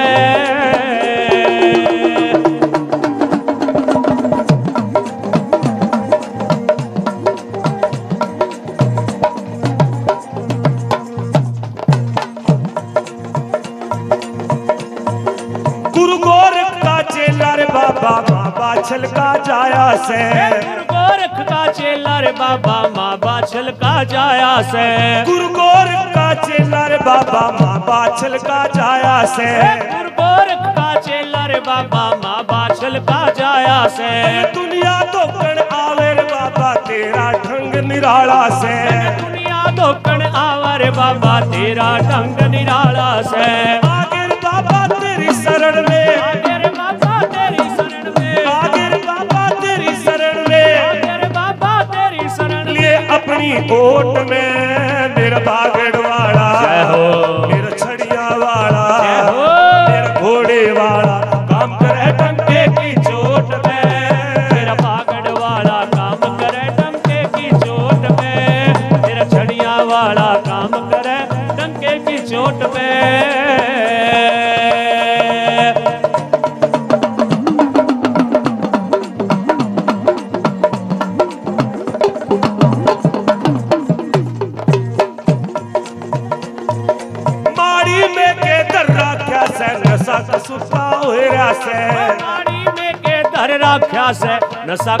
से।
गुरु गोरख का चेला बाबा माँ बाछल का जाया से।
दुनिया तो कण आवे रे बाबा तेरा ढंग निराला से।
दुनिया धोकण आवर बाबा तेरा ढंग निराला से।
आगे रे बाबा तेरी शरण में।
आगे रे बाबा तेरी शरण में।
आगे रे बाबा तेरी शरण में।
आगे रे बाबा तेरी शरण
लिए अपनी ओट में मेरा बागड़ वाला।
हो।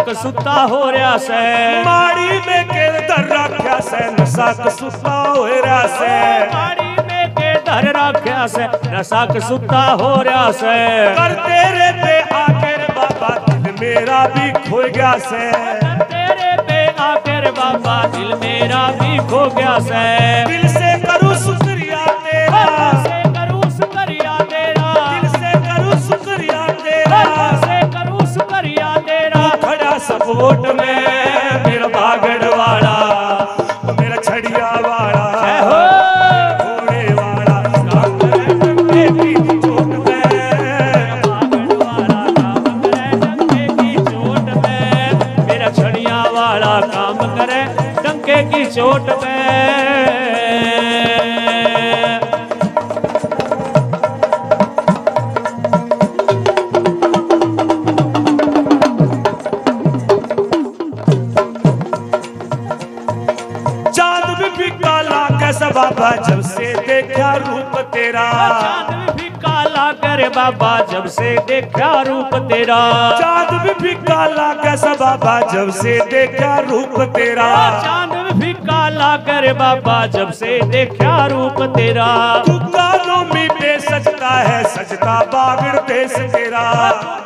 नशा
क सुता हो रहा से।
माड़ी में के दर्रा क्या से नशा कसुता होए रहा से।
माड़ी में के धर राख्या से नशा क सुता हो रहा से।
कर तेरे पे आकर बाबा दिल मेरा भी खो गया से।
तेरे पे आकर बाबा दिल मेरा भी
खड़ा बाबा जब से देखा रूप तेरा।
चाँद भी
फिका लागा सा बाबा जब से देखा रूप तेरा।
चाँद भी काला करे बाबा जब से देखा रूप तेरा।
तू कानों में पे सजता है सजता बागड़ देश तेरा।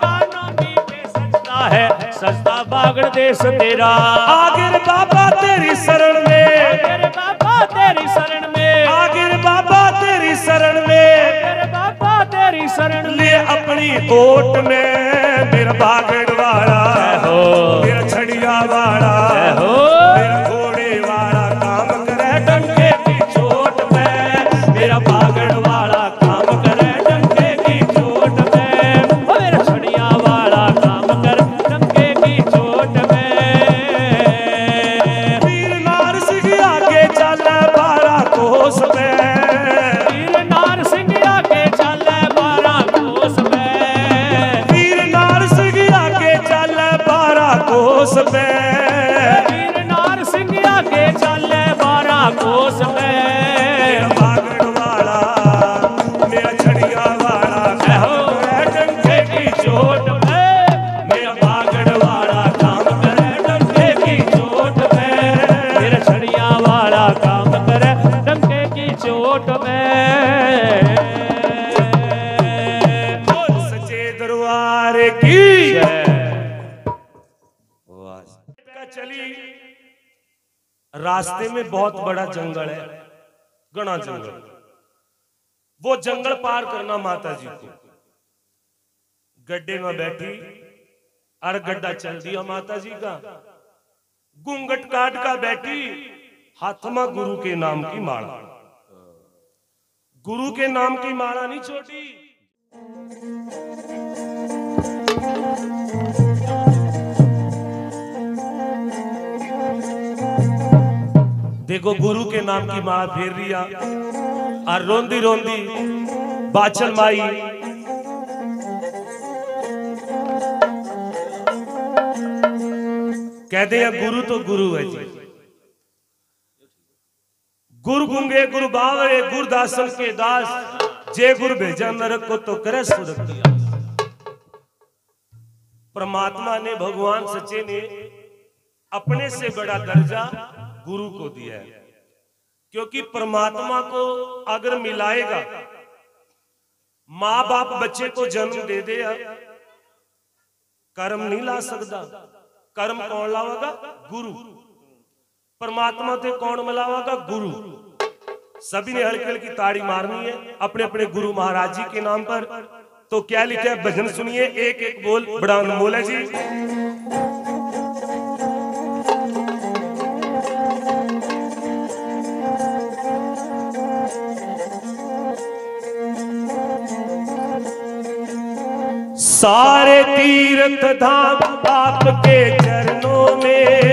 कानों में पे सजता है सजता बागड़ देश तेरा।
आगिर बाबा शरण ले अपनी कोट में मेरा बागड़ वाला
हो।
मेरा छड़िया वाला
हो
मेरा माता जी को। गड्ढे में बैठी और गड्ढा चल दिया माता जी का। घूंघट काट का बैठी, हाथ में गुरु के नाम की माला। गुरु के नाम की माला नहीं छोटी। देखो गुरु के नाम की माला फेर रिया और रोंदी रोंदी बाचल माई। कहते हैं गुरु तो गुरु है जी। गुरु गुंगे गुरु बावरे गुरदासन के दास। जे गुरु भेजा नरक को तो करे दिया परमात्मा ने भगवान सच्चे ने अपने से बड़ा दर्जा गुरु को दिया है। क्योंकि परमात्मा को अगर मिलाएगा माँ बाप बच्चे को जन्म दे दे कर्म नहीं ला सकता कर्म कौन लावेगा? गुरु। परमात्मा से कौन मिलावेगा? गुरु। सभी ने हल्की हल्की ताड़ी मारनी है अपने अपने गुरु महाराज जी के नाम पर। तो क्या लिखा है? भजन सुनिए। एक एक बोल। बड़ा अनमोल है जी। सारे तीर्थ धाम
बाप के
चरणों में।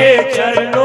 आपके चरणों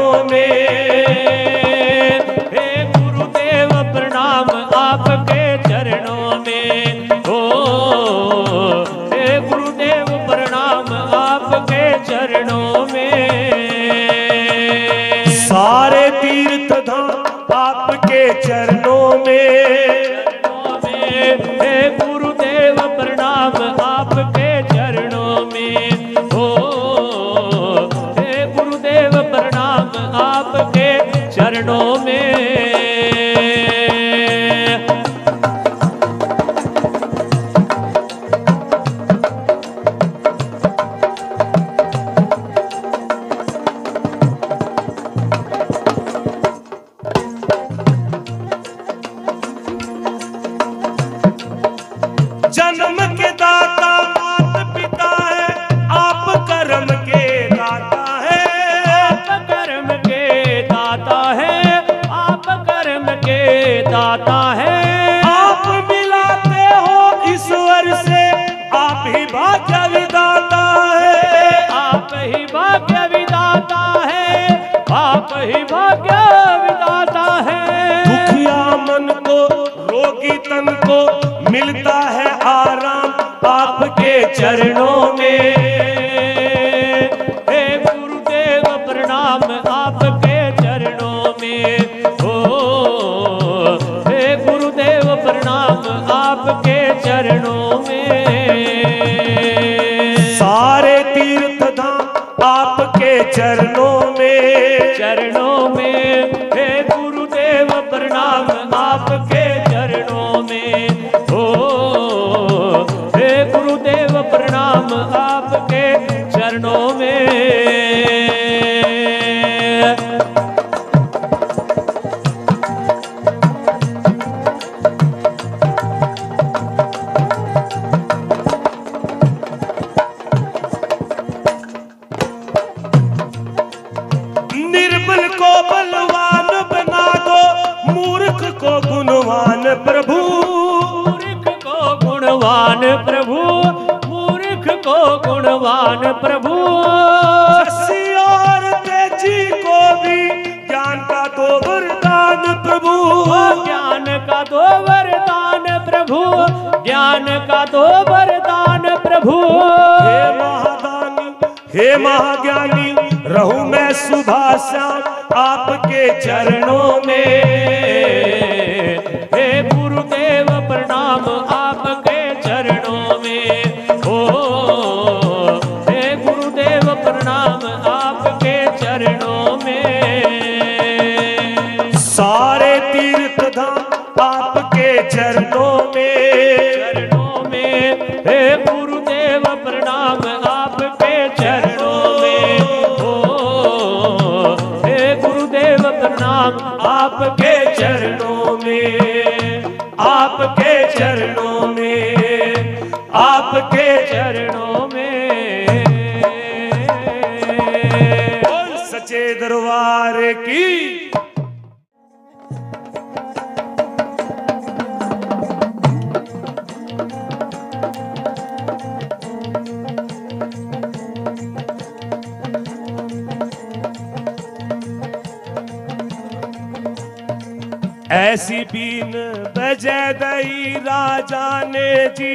ऐसी बीन बजे दई राजा ने जी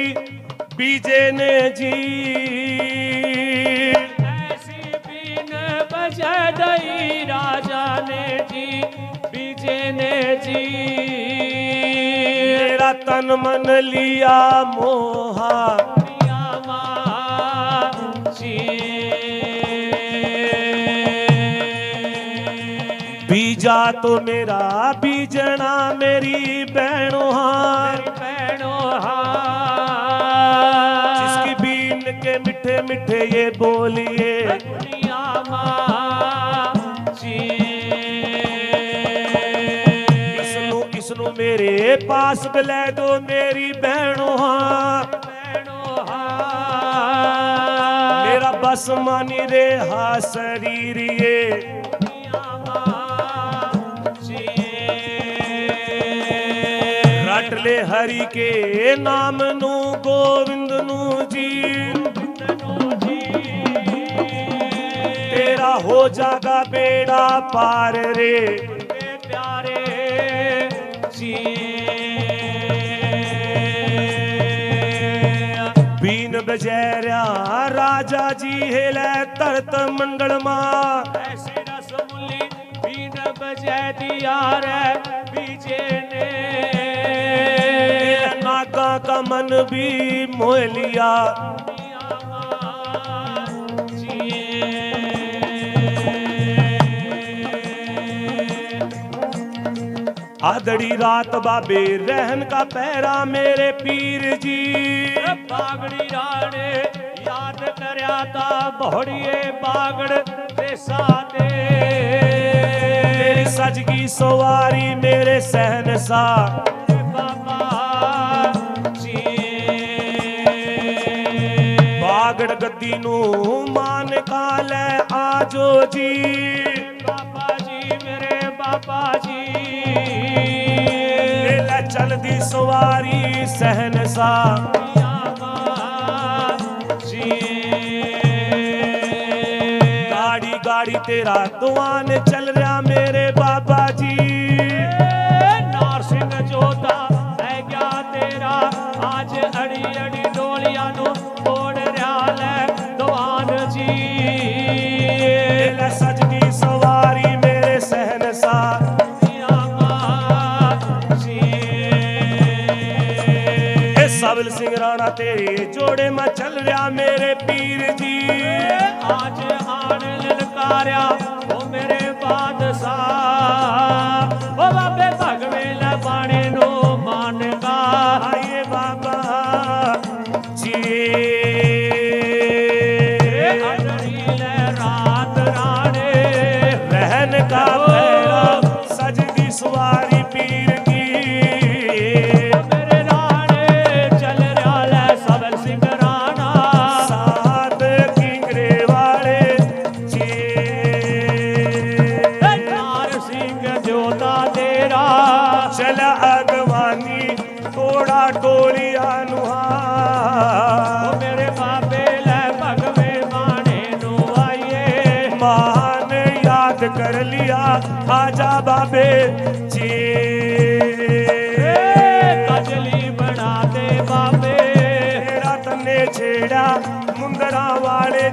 बीजे ने जी।
ऐसी बीन बजा दई राजा ने जी बीजे ने जी।
मेरा तन मन लिया मोहा बीजा तो मेरा बीजना मेरी बहनों
बहनों
जिसकी बीन के मिठे मिठे ये बोलिए। इसनु इसनु मेरे पास बुला दो मेरी बहनों मेरा बस मानी रे हा शरीर ये। ले हरि के नाम नु गोविंद नु जी तेरा हो जागा बेड़ा पार रे।
प्यारे जी
बीन बजैरा राजा जी हेले तरत मंडल माँ।
ऐसे रसमुली बीन बजा दिया रे, बीजे
मन भी मोह लिया। आदड़ी रात बाबे रहन का पैरा मेरे पीर जी।
बागड़ी राणे याद करया ता बहड़िए बागड़ सादे।
तेरी सजगी सवारी मेरे सहन सा बागड़ गद्दी नु मान काले आजो जी।
बाबा जी मेरे बाबा जी
ले चलदी सवारी सहन सा। गाड़ी गाड़ी तेरा दुआन चल रहा मेरे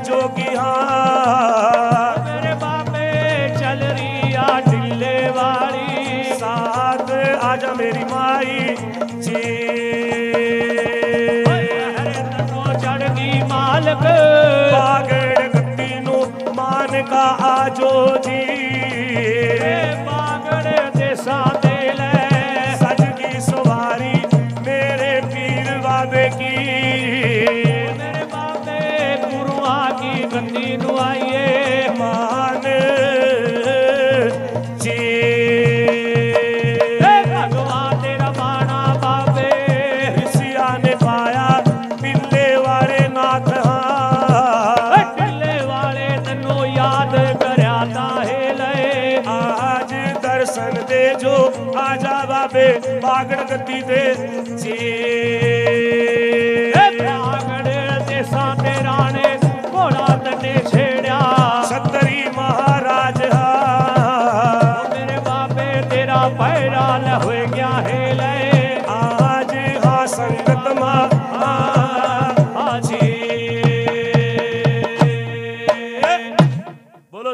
जोगी हाँ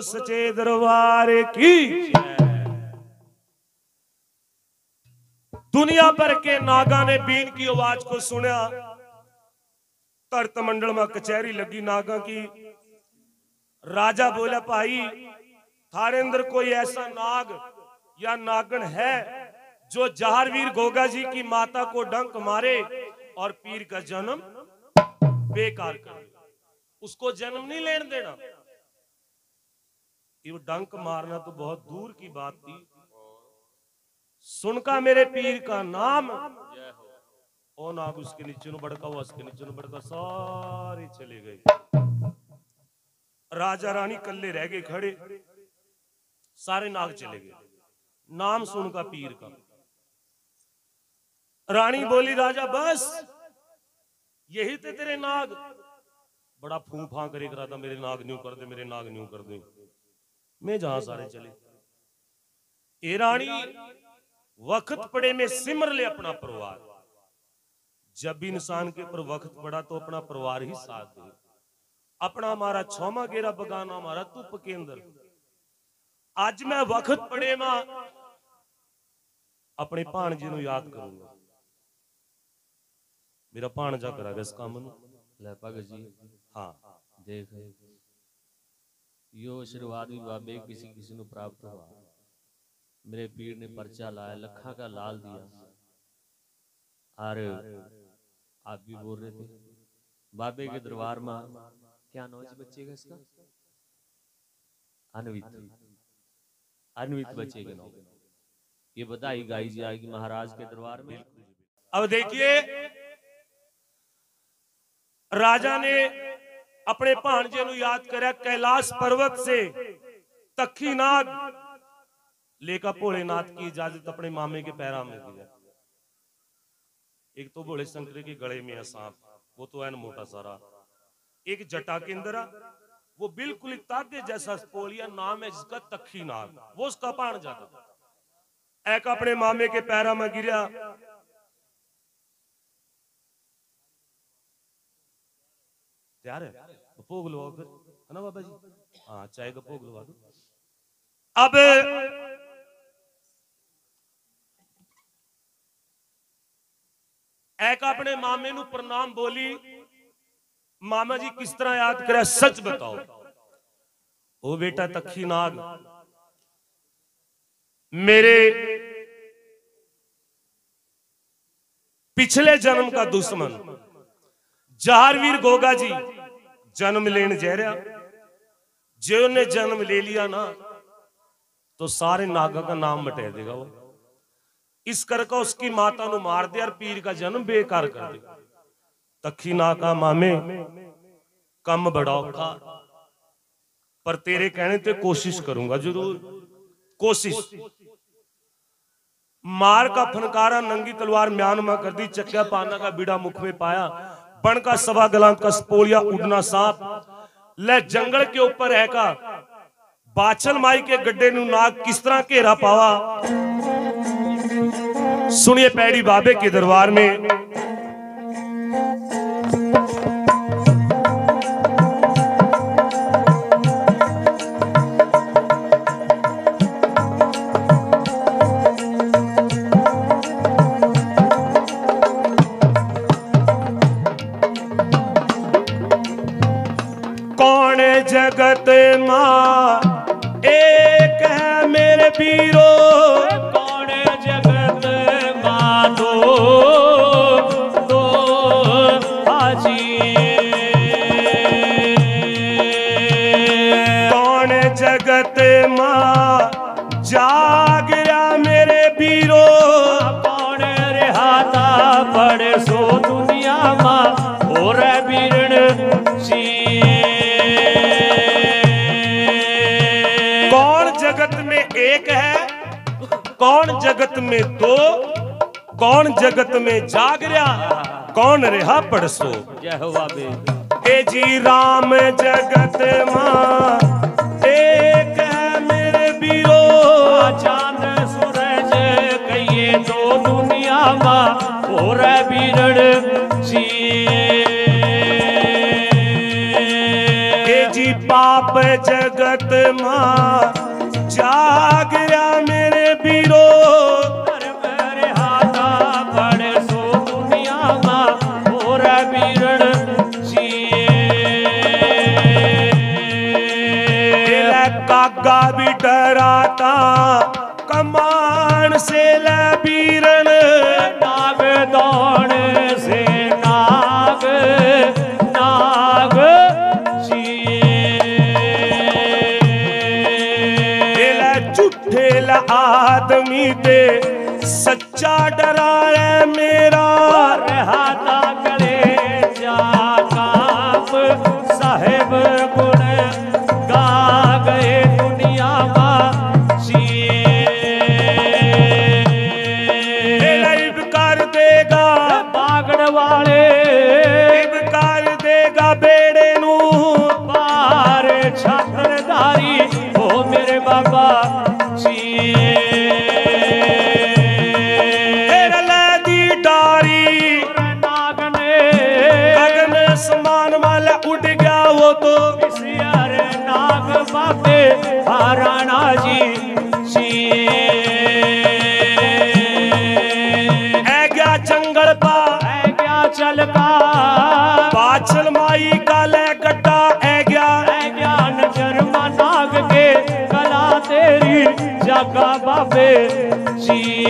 सचे दरबार की दुनिया के नागा ने बीन की आवाज़ को सुना तरत मंडल में कचहरी लगी नागा की। राजा बोला, भाई, थारे अंदर कोई ऐसा नाग या नागन है जो जहारवीर गोगा जी की माता को डंक मारे और पीर का जन्म बेकार करे उसको जन्म नहीं लेने देना। ये डंक मारना तो बहुत दूर की बात थी। सुनका मेरे पीर का नाम। ओ नाग उसके नीचे बड़का हुआ उसके नीचे बड़का सारे चले गए राजा रानी कल्ले रह गए खड़े। सारे नाग चले गए। नाम सुनका पीर का। रानी बोली, राजा, बस, यही थे तेरे नाग। बड़ा फू फां करे करा था, मेरे नाग न्यू कर दे, मेरे नाग न्यू कर दे। मैं जहाँ सारे चले। ए रानी वक्त पड़े में सिमर ले अपना परिवार जब भी इंसान के ऊपर वक्त पड़ा तो अपना परिवार ही साथ दे अपना हमारा छौमा गेरा बगाना हमारा तुप के अंदर आज मैं वक्त पड़े मां अपने भाणजे ਨੂੰ याद करूंगा ਮੇਰਾ ਭਾਣਜਾ ਕਰਾਗਾ ਇਸ ਕੰਮ ਨੂੰ
ਲੈ ਭਗਤ ਜੀ
ਹਾਂ
ਦੇਖ यो आशीर्वाद भी बाबे किसी किसी ਨੂੰ प्राप्त हुआ मेरे पीर ने पर्चा लाया, लखा का लाल दिया। और आप भी बोल रहे थे। बाबे के दरबार में क्या इस बच्चे का इसका? अनवित। अनवित बच्चे के नाम ये बधाई गाई जाएगी महाराज के दरबार में।
अब देखिए, राजा ने अपने भाणजे याद करा, कैलाश पर्वत से तखी नाग लेकर भोलेनाथ की इजाज़त अपने मामे के पैरा में दिया एक तो भोले शंकर के गले में है सांप, वो तो है मोटा सारा। एक जटा के अंदर वो बिल्कुल तागे जैसा पोलिया नाम है जिसका तखी नाग, वो उसका भाण जाता। एक अपने मामे के पैरा में गिरा तैयार है? तो भोग लो फिर, है ना बाबा जी? हाँ चाय का भोग दो। अब एक अपने मामे नु प्रणाम बोली मामा जी किस तरह याद करे सच बताओ ओ बेटा तखी नाग मेरे पिछले जन्म का दुश्मन जहारवीर गोगा जी जन्म लेने जा रहा जे उन्हें जन्म ले लिया ना तो सारे नागा का नाम मिटा देगा वो इस ਕਰਕੇ उसकी माता ਨੂੰ ਮਾਰ ਦੇ ਔਰ ਪੀਰ ਦਾ ਜਨਮ ਬੇਕਾਰ ਕਰ ਦੇ ਤੱਖੀ ਨਾ ਕਾ ਮਾਮੇ ਕੰਮ ਬੜਾ ਔਖਾ पर तेरे कहने ते कोशिश करूँगा, ज़रूर। कोशिश। मार का फनकारा नंगी तलवार म्यान म्यानमा कर दी, चक्या पाना का बीड़ा मुख में पाया। बण का सभा गलाम का स्पोलिया उड़ना सांप ले जंगल के ऊपर है का। बाछल माई के गड्ढे नु नाग किस तरह घेरा पावा। सुनिए पैड़ी बाबे के दरबार में। जगत माँ? एक है मेरे पीरों।
जगत
में दो कौन जगत में जागरिया कौन रहा पड़सो? ए जी राम जगत माँ एक है मेरे बीरो।
चाँद सूरज कहिए दो दुनिया बीरण
जी पाप जगत माँ जाग कमान से लीरन
नाग दौड़ से नाग नाग
जिए। झूठे आदमी दे सच्चा डरा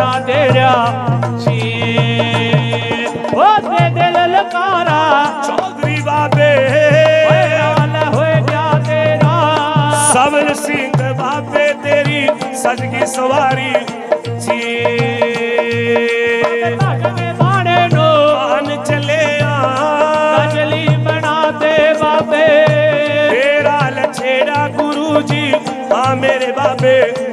ललकारा
तेरा
जी ओ दे दे ललकारा।
चौधरी बाबे। सवन सिंह बाबे तेरी सजगी सवारी जी छेड़ा गुरु जी हाँ मेरे बाबे।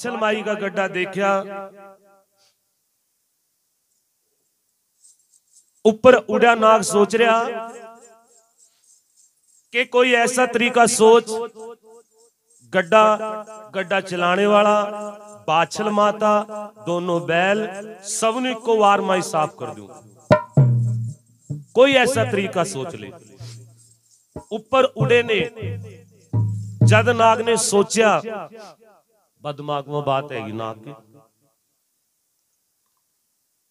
बाछल माई का गड्ढा देखा। ऊपर उड़ा नाग सोच रहा कि कोई ऐसा तरीका सोच, गड्ढा गड्ढा चलाने वाला, बाछल माता, दोनों बैल, सबने को वार माई साफ़ कर दूँ। कोई ऐसा तरीका सोच ले। ऊपर उड़े ने, जद नाग ने सोचा बदमाग में बात हैगी नाग के।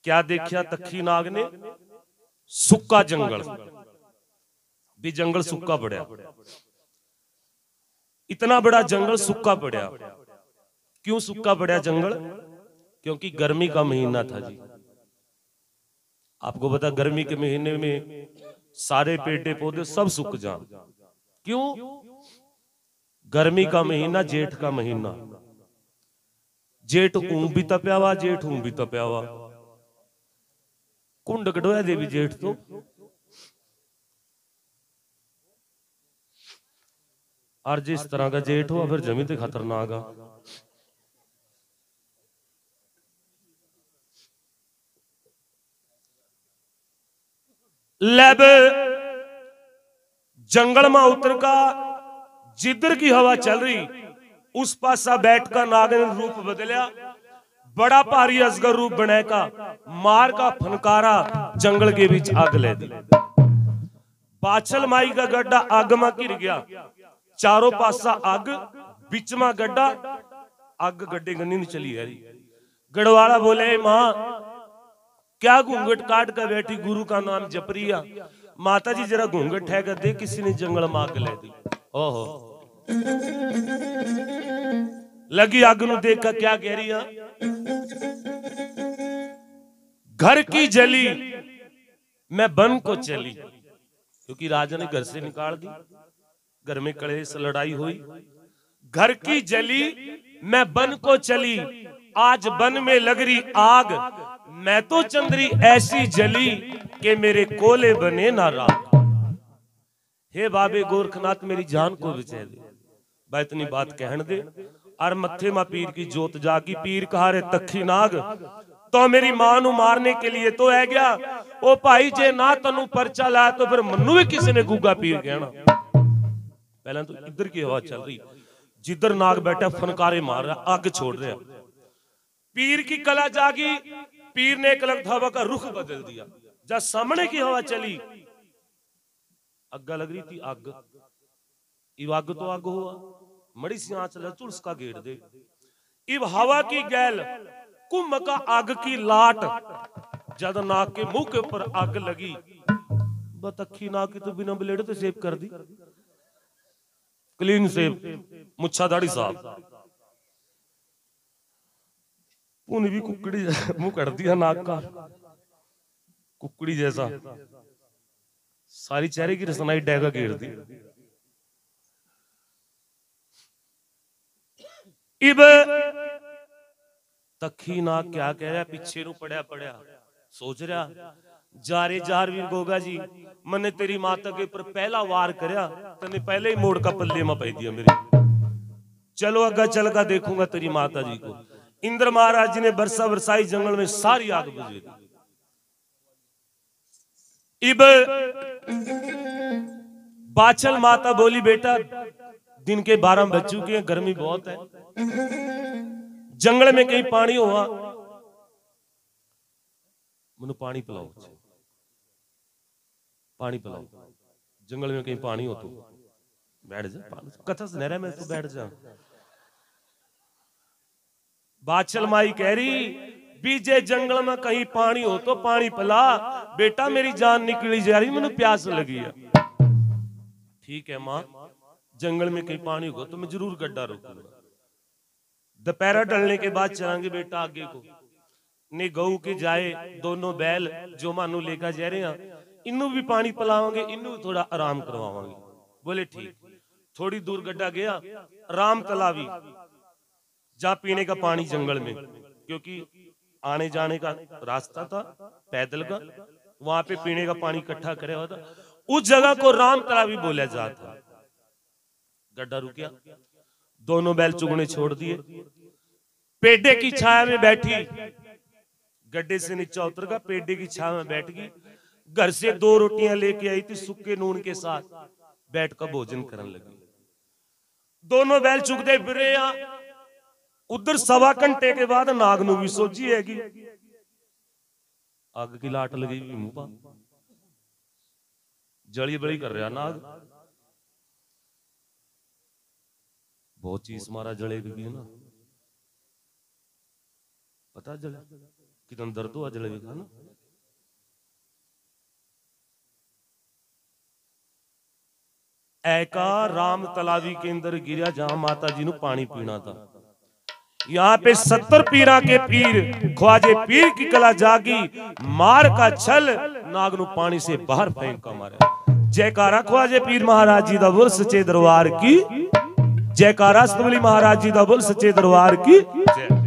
क्या देखा तखी नाग ने? सुक्का जंगल। भी जंगल सुक्का पड़ा इतना बड़ा जंगल सुक्का पड़ा क्यों सुक्का पड़ा जंगल? क्योंकि गर्मी का महीना था जी। आपको पता गर्मी के महीने में सारे पेटे पौधे सब सूख जान। क्यों? गर्मी का महीना, जेठ का महीना। जेठ ऊं भी तपया हुआ जेठ ऊं भी तपया हुआ कुंड कटोया देवी जेठ तो। और जिस तरह का जेठ हुआ फिर ज़मीन तो खतरनाक आ। लैब जंगल में उतर का जिधर की हवा चल रही उस पासा बैठ का नाग ने रूप बदलिया। बड़ा भारी असगर रूप बने मार का फनकारा जंगल के बीच आग ले पाछल माई का गड्ढा आग में गिर गया। चारों पासा आग, बीच में गड्ढा, आग गड्ढे गन्नी नहीं चली है गढ़वाला बोले, माँ, क्या घूंघट काट कर बैठी गुरु का नाम जपरिया? माता जी जरा घूंघट है कर दे, किसी ने जंगल में आग ले दी। ओहो। लगी आग नु देख कर क्या कह रही घर की जली, मैं बन को चली। क्योंकि राजा ने घर से निकाल दी, घर में कलेश लड़ाई हुई। घर की जली, मैं बन को चली। आज बन में लग रही आग, मैं तो चंद्री ऐसी जली कि मेरे कोले बने ना राग हे बाबे गोरखनाथ, मेरी जान को बचा दे। बा इतनी बात कहन दे और मत्थे मा पीर की जोत जागी पीर कहा रे तखी नाग? तो मेरी माँ मारने के लिए तो है गया ओ भाई जे ना तनु परचा लाया तो फिर मनु भी किसी ने गुगा पीर कहना। पहले तो इधर की हवा चल रही जिधर नाग बैठा फनकारे मार रहा आग छोड़ रहा। पीर की कला जागी पीर ने एक अलग हवा का रुख बदल दिया जब सामने की हवा चली। अग्गा लग रही थी आग आग तो आग हुआ। मड़ी सी आँच लग का गेट दे। इब हवा की गैल, कुंभ का आग की लाट। जद नाक के मुँह के ऊपर आग लगी बतखी नाक तो बिना ब्लेड तो सेव कर दी। क्लीन सेव मुच्छा दाढ़ी साहब उन भी कुकड़ी, मुँह कर दिया नाक का। कुकड़ी जैसा। सारी चेहरे की रसनाई डैगा घेर दी। तखी ना क्या कह रहा पीछे नु पड़या पड़या सोच रहा जारे जार वीर गोगा जी मैंने तेरी माता के ऊपर पहला वार करया तने पहले ही मोड़ का पल्ले में पै दिया मेरी। चलो अग्गा चल का देखूँगा तेरी माता जी को। इंद्र महाराज जी ने बरसा बरसाई जंगल में सारी आग बुझे दी। इब बाचल माता बोली, बेटा, दिन के बारह बज चुके हैं, गर्मी बहुत है। जंगल में कहीं पानी हुआ मनु पानी पिलाओ पानी पिलाओ। जंगल में कहीं पानी हो तो। बैठ जा कथा सुन रहा मैं तो बैठ जा। बाचल माई कह रही, बीजे जंगल में कहीं पानी हो तो पानी पिला। बेटा, मेरी जान निकली जा रही मैंने प्यास लगी है। ठीक है माँ, जंगल में कहीं पानी होगा तो मैं ज़रूर गड्ढा रोकूँगा। दोपहर डलने के बाद चलांगे बेटा आगे को। ने गऊ के जाए, दोनों बैल जो मानो लेकर जा रहे हैं इनू भी पानी पिलावांगे इनू थोड़ा आराम करवावांगे बोले, ठीक। थोड़ी दूर गड्ढा गया राम तलावी जहाँ पीने का पानी जंगल में। क्योंकि आने जाने का रास्ता था, पैदल का। वहाँ पे पीने का पानी इकट्ठा करे हुआ था। उस जगह को राम तलावी बोला जाता। गड्ढा रुकिया दोनों बैल चुगने छोड़ दिए। पेडे की छाया में बैठी। गड्ढे से नीचे उतर का पेडे की छाया में बैठ गई। घर से दो रोटियाँ लेके आई थी सूखे नून के साथ। बैठ कर भोजन करने लगी। दोनों बैल चुगते फिरे। उधर सवा घंटे के बाद नाग नु भी सोची हैगी अग की लाट लगी जली बड़ी कर रहा नाग। बहुत चीज़ मारा जलेगी भी है ना। पता जले? कितना दर्द हुआ जलेगा ना? ऐका राम तलावी के अंदर गिरा जहाँ माता जी नु पानी पीना था। यहाँ पे सत्तर पीरा के पीर, ख्वाजे पीर की कला जागी, मार का छल, नाग नु पानी से बाहर फेंक का मारे। जयकारा ख्वाजे पीर महाराज जी बोल सच्चे दरबार की जयकारा सतवली महाराज जी का बोल सच्चे दरबार की। जय।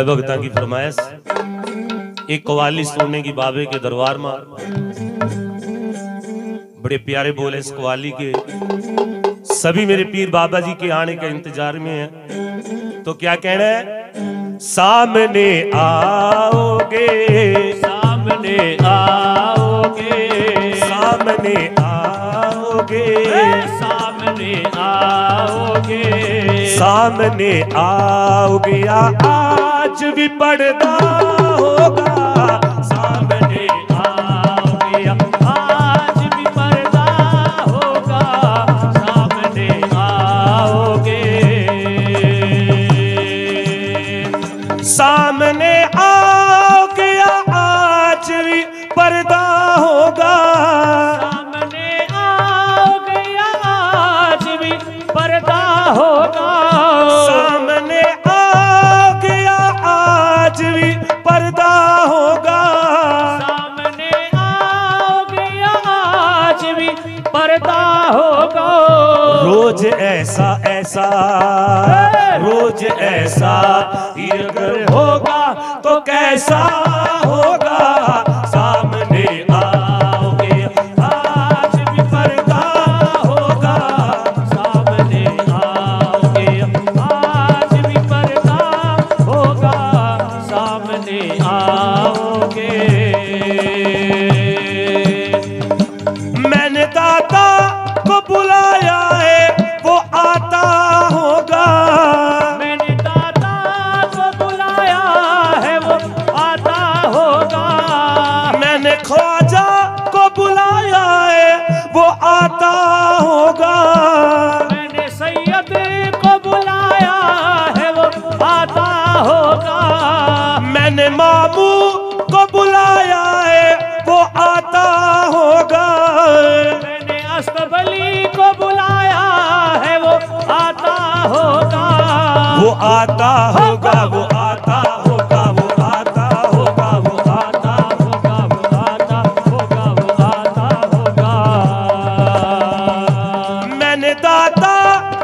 ले भगता की फरमाइश। एक कवाली सुनने की बाबे के दरबार में बड़े प्यारे बोले इस कवाली के। सभी मेरे पीर बाबा जी के आने के इंतज़ार में है। तो क्या कहना है? सामने आओगे
सामने आओगे,
सामने
सामने
आओ गया आज भी पर्दा होगा। रोज ऐसा ही अगर होगा तो कैसा होगा?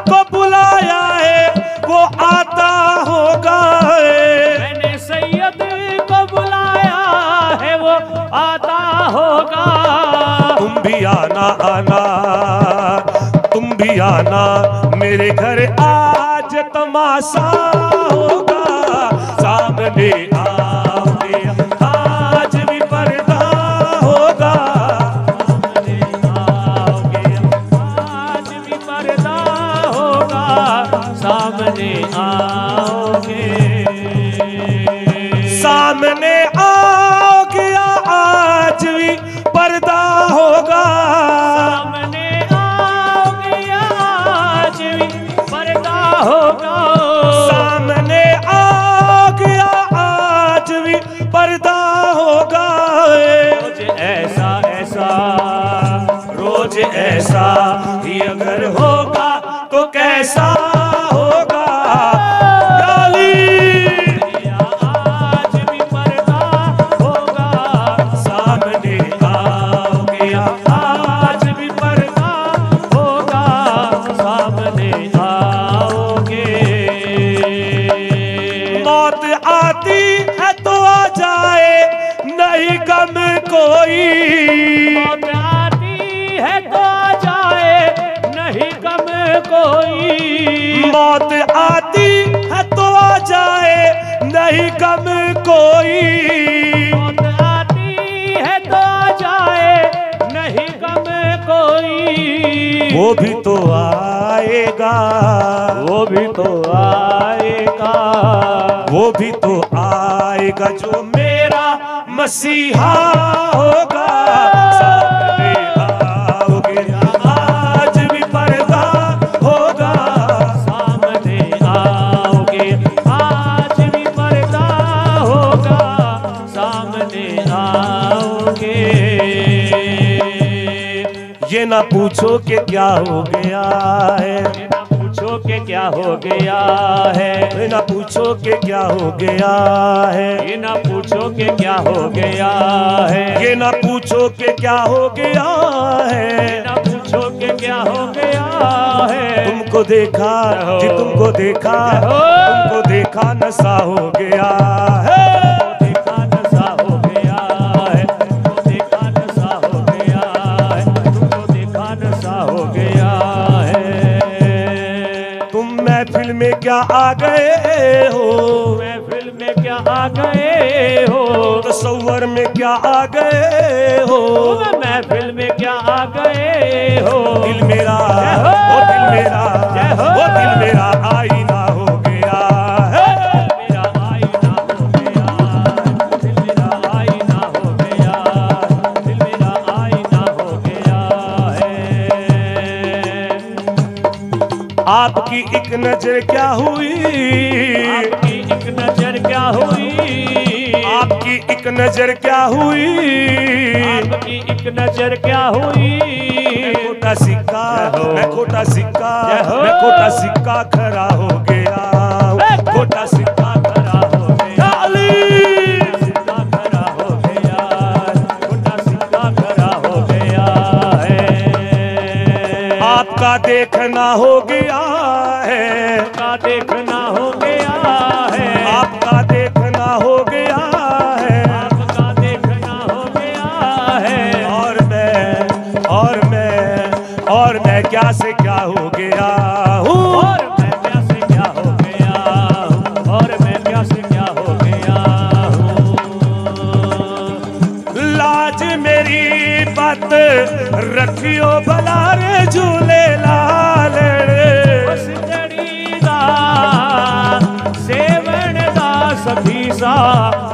को बुलाया है वो आता होगा
मैंने सैयद को बुलाया है वो आता होगा।
तुम भी आना आना। तुम भी आना। मेरे घर आज तमाशा होगा। सामने वो भी तो आएगा।
वो भी तो आएगा
जो मेरा मसीहा होगा। सामने आओगे आज भी पर्दा होगा।
सामने आओगे आज भी पर्दा होगा। सामने आओगे।
ये ना पूछो कि क्या हो गया है।
क्या हो गया है।
बिना ना पूछो के क्या हो गया है।
ये ना पूछो के क्या हो गया है।
ये ना पूछो के क्या हो गया है।
ना पूछो के क्या हो गया है।
तुमको देखा जी तुमको देखा तुमको देखा नशा हो गया है। क्या आ गए हो
महफिल में क्या आ गए हो
तस्वर में क्या आ गए हो
महफिल में क्या आ गए हो
दिल मेरा
हो।
वो दिल मेरा
हो।
वो दिल मेरा आईना नज़र क्या हुई?
आपकी एक नज़र क्या हुई?
आपकी एक नज़र क्या हुई?
आपकी एक नज़र क्या हुई?
मैं खोटा सिक्का मैं खोटा सिक्का मैं खोटा सिक्का खरा हो मैं से क्या हो गया हूँ?
और मैं क्या से क्या हो गया हूँ? और मैं क्या से क्या हो गया हूँ?
लाज मेरी बात रखियो भला रे झूले लाल
बस जड़ी दा सेवण दा सभी सा।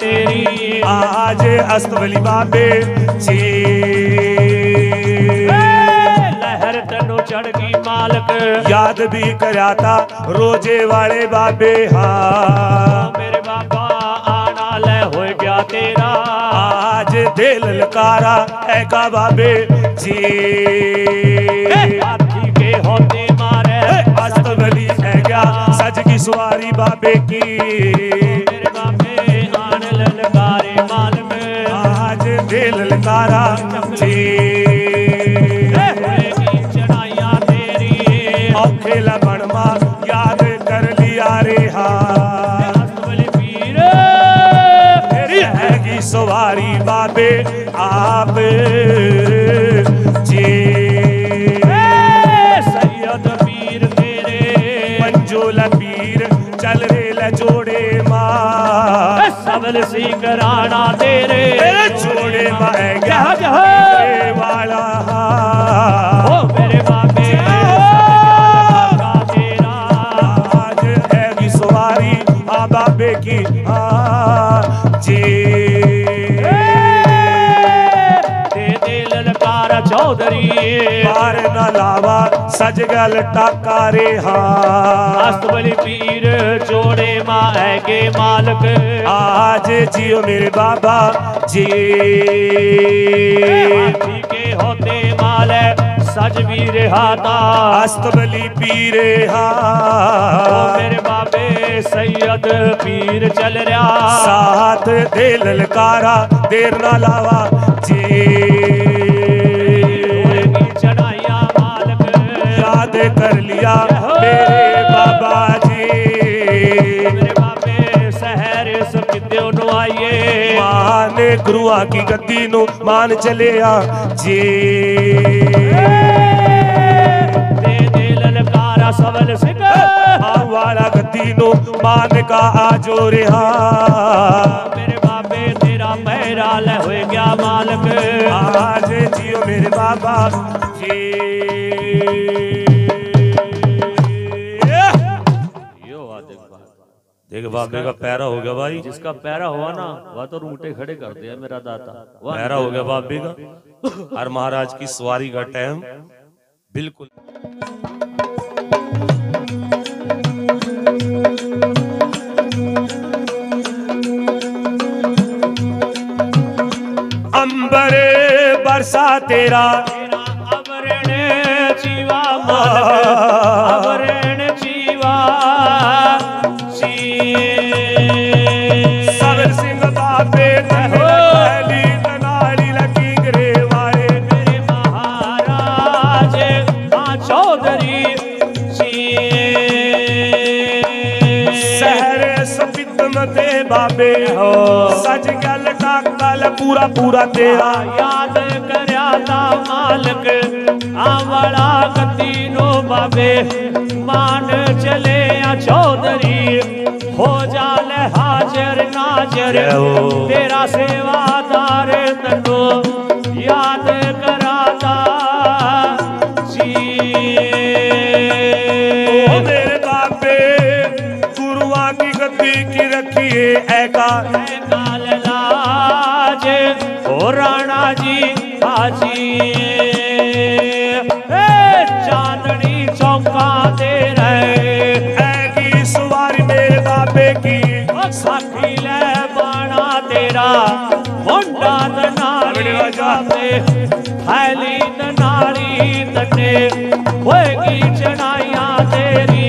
तेरी।
आज अस्तवली बाबे जी।
लहर तनु चढ़ गई मालक।
याद भी कराता रोज़े वाले बाबे। हाँ।
तेरा
आज दे ललकारा है का बाबे जी।
हाथी के होते मारे
अस्तबली है क्या सज की सवारी बाबे की।
कराना तेरे
तेरे जोड़े माँ है क्या
जहाँ जहाँ।
रे वाला।
ओ मेरे बाबे का तेरा।
आज हैगी सवारी आ बाबे की जी।
चौधरी।
पार न लावा सज गल टाका रे हाँ
जोड़े माँ है के मालक।
आज जियो मेरे बाबा जी।
के होते माल सज भी रिहाता
अस्तबली पीरे हाँ
मेरे बाबे सैयद पीर चल रहा।
साथ दे ललकारा देर ना लावा जी।
होएगी मालक।
याद कर लिया।
आइए
गुरुआ की नु मान चले आ जी।
दे दे ललकारा सबल सिंह
आ वाला नु मान का आजो रिहा।
मेरे बाबे तेरा पैरा ले हो गया मालक।
आज जियो मेरे बाबा बाबे का पैरा हो गया भाई।
जिसका पैरा हुआ ना वह तो रूटे खड़े कर दिया मेरा दाता।
पैरा हो गया बाबे का। हर महाराज की सवारी का टाइम बिल्कुल। अंबरे बरसा तेरा।
अवरण जीवा मालक। *laughs*
पूरा पूरा तेरा
याद करया ता मालक। आवड़ा गति नो बाबे मान चले आ चौधरी। हो जाले हाजर नाजर तेरा सेवादार चांदनी चौका दे रहे।
सवारी मेरे बाबे की
साखी ले बाणा तेरा। मुंडा तनाली जाते थैली तनाली तने होएगी चढ़ाइयाँ तेरी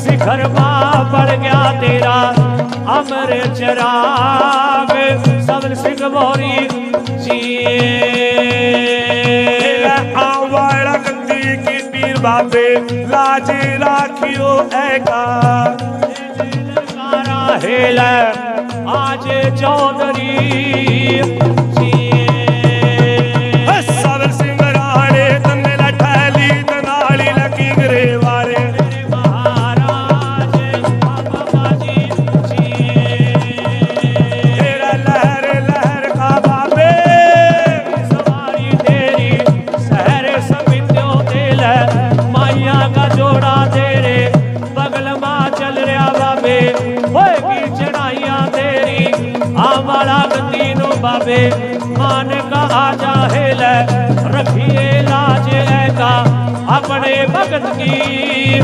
शिखर बढ़ गया तेरा। अमर चराग सबल सिंह बोरी जी
बाबे लाज राखियो ऐका
हेल आज चौधरी। आवे मान का आजा हेल रखिए लाज ऐका अपने भगत की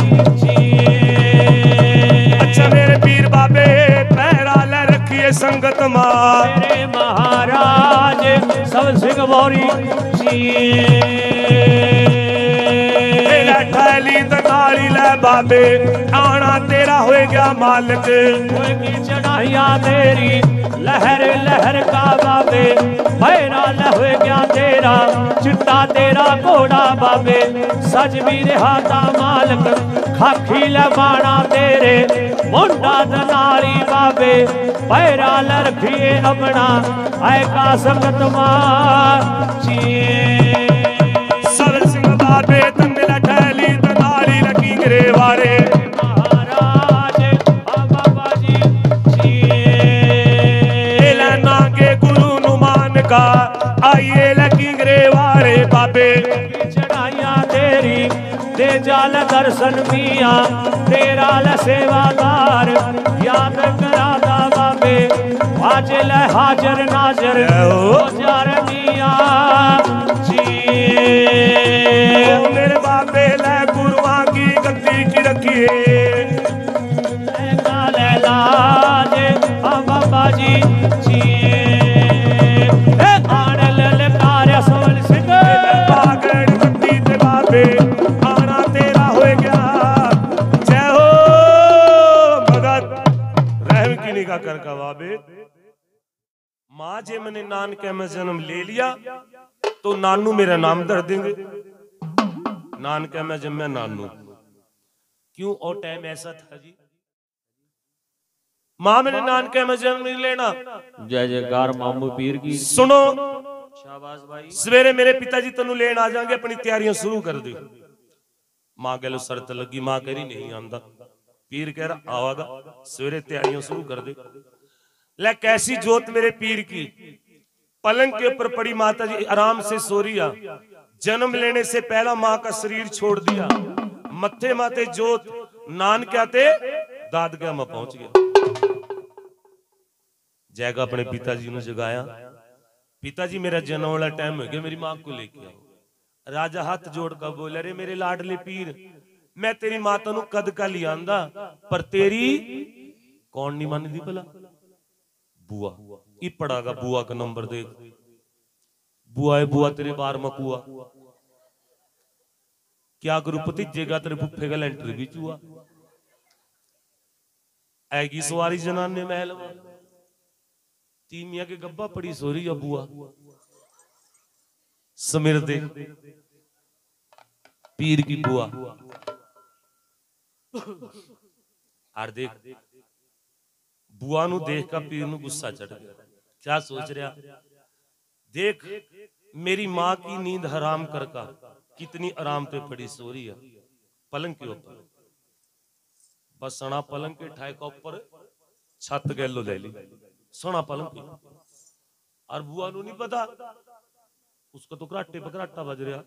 अच्छा मेरे पीर बाबे पैरा ल रखिए
संगत माँ महाराज सब सिंह
गौरी जी बाबे, आना तेरा हो गया मालिक। चढ़ाइया तेरी, लहर
लहर का बाबे। भैरा लह गया तेरा, चिट्टा तेरा घोड़ा बाबे। सज भी रिहाता मालिक, खाखी लबाना तेरे। मुंडा दनारी
बाबे भैरा लरखिए अपना। ऐ संगत मार पे चढ़ाइया
तेरी दे जाल दर्शन मिया तेरा ल सेवादार याद करादा बाबे
आज ले हाजर नाजर हो। जार मिया जी। मेरे बाबे ले गुरुआ की गद्दी की रखी है क्या मैं जन्म ले लिया तो नानू मेरा नाम धर देंगे। नान क्या मैं जब नानू। क्यों? और टाइम ऐसा था जी। माँ मेरे नान के मैं जन्म नहीं लेना।
जय जयकार मामू पीर की।
सुनो
शाबाश भाई।
सवेरे मेरे पिताजी तेन लेन आ जाएँगे अपनी तैयारियाँ शुरू कर दी। कह लो शरत लगी माँ कह रही नहीं आंदा। पीर कह रहा आवागा सवेरे तैयारियाँ शुरू कर दे। ले कैसी जोत मेरे पीर की? पलंग के ऊपर पड़ी माता जी आराम से सो रिया जन्म लेने से पहला माँ का शरीर छोड़ दिया। मत्थे माते जोत नान क्या थे दाद क्या मैं पहुँच गया। जैगा अपने पिताजी ने जगाया। पिताजी मेरा जन्म वाला टाइम हो गया मेरी माँ को लेके आओ। राजा हाथ जोड़ कर बोले अरे मेरे लाडले पीर मैं तेरी माता नु कद का लियांदा पर तेरी कौन नहीं मानदी भला? बुआ। ई पड़ागा बुआ का नंबर देख बुआ है बुआ तेरे बार मकुआ क्या करूँ भतीजेगा तेरे बुफे का लेंटर भी चुआ ऐगी सवारी जनाने महल तीमिया के गब्बा पड़ी सोरी अबुआ समिर दे पीर की बुआ और देख बुआ नु देख का पीर नु गुस्सा चढ़ गया क्या सोच रहा? देख, मेरी माँ की नींद हराम कर का। कितनी आराम पे पड़ी सो रही है पलंग के ऊपर। बस सना पलंग के ठाए ऊपर छत गैलो ले ली सोना पलंग पे। और बुआ नु नहीं पता? उसको तो कराटे पे कराटा बज रहा।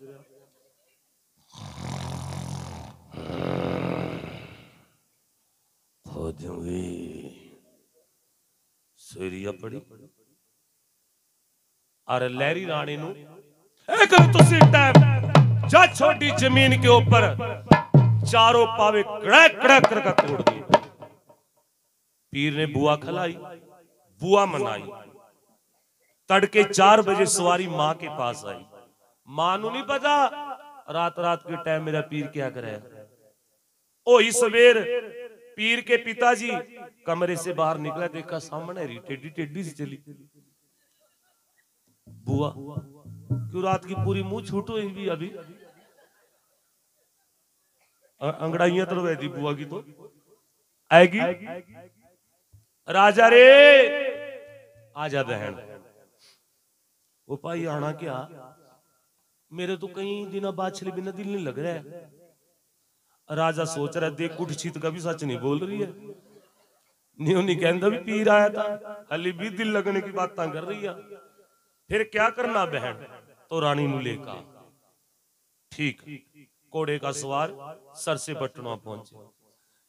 सोरिया पड़ी और लहरी रानी छोटी ज़मीन के ऊपर, चारों पावे कड़क कड़क करके तोड़ दिए पीर ने बुआ खलाई, बुआ मनाई। तड़के चार बजे सवारी माँ के पास आई। माँ नहीं पता रात रात के टाइम मेरा पीर क्या करे। ओ सवेर पीर के पिताजी कमरे से बाहर निकला, देखा सामने रही टेढ़ी टेढ़ी से चली। बुआ क्यों रात की पूरी मुँह छूट हुई भी अभी? अंगड़ाइयाँ तो वैदी बुआ की तो। आएगी? राजा रे! आजा बहन। वो भाई आना क्या? मेरे तो कई दिनों बाद छले बिना दिल नहीं लग रहा है। राजा सोच रहा है, देख कुछ छित का भी सच नहीं बोल रही है। नहीं कहता भी पीर आया था। हली भी दिल लगने की बात कर रही है। फिर क्या करना बहन? तो रानी नु लेका ठीक, कोड़े का सवार सर से बटना पहुँचे।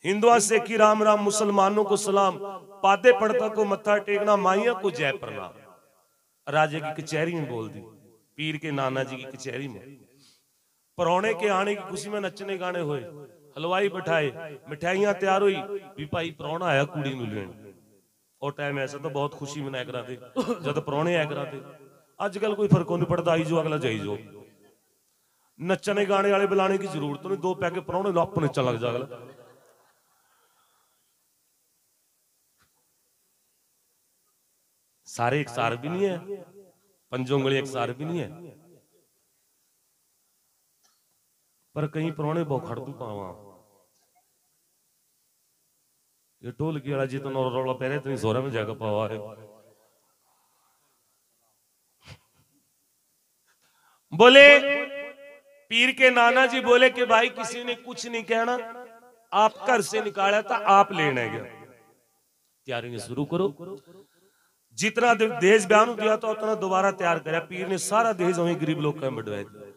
हिंदुआ सेखी राम राम, मुसलमानों को सलाम। पादे पड़ता को मत्था टेकना, माइया को जय प्रणाम। राजे की कचहरी में बोल दी, पीर के नाना जी की कचहरी में। परौने के आने की खुशी में नचने गाने हुए, हलवाई बैठाए, मिठाइयाँ तैयार हुई, भी भाई परौना आया कुड़ी नु और टाइम ऐसा तो बहुत खुशी मनाया कराते जब परौने आया कराते अजकल कोई फ़र्क नहीं पड़ता आई जो अगला जाई जाओ नचने गाने वाले बुलाने की ज़रूरत नहीं, दो पैके पराने लप नचा लग जा अगला सारे एक सार भी नहीं है। पंजोंगली एक सार भी नहीं है। पर कहीं पुराने खड़ तू पावा। ये ढोलकी वाला जितना तो रौला पहले इतनी सोरा में जाकर पावा है। बोले, पीर के नाना जी बोले कि भाई किसी ने कुछ नहीं कहना, आप घर से निकाला था, आप लेने गया तैयारी शुरू करो। जितना दहेज बयान दिया था, उतना दोबारा तैयार कराया पीर ने सारा दहेज वहीं गरीब लोग का बढ़वाया था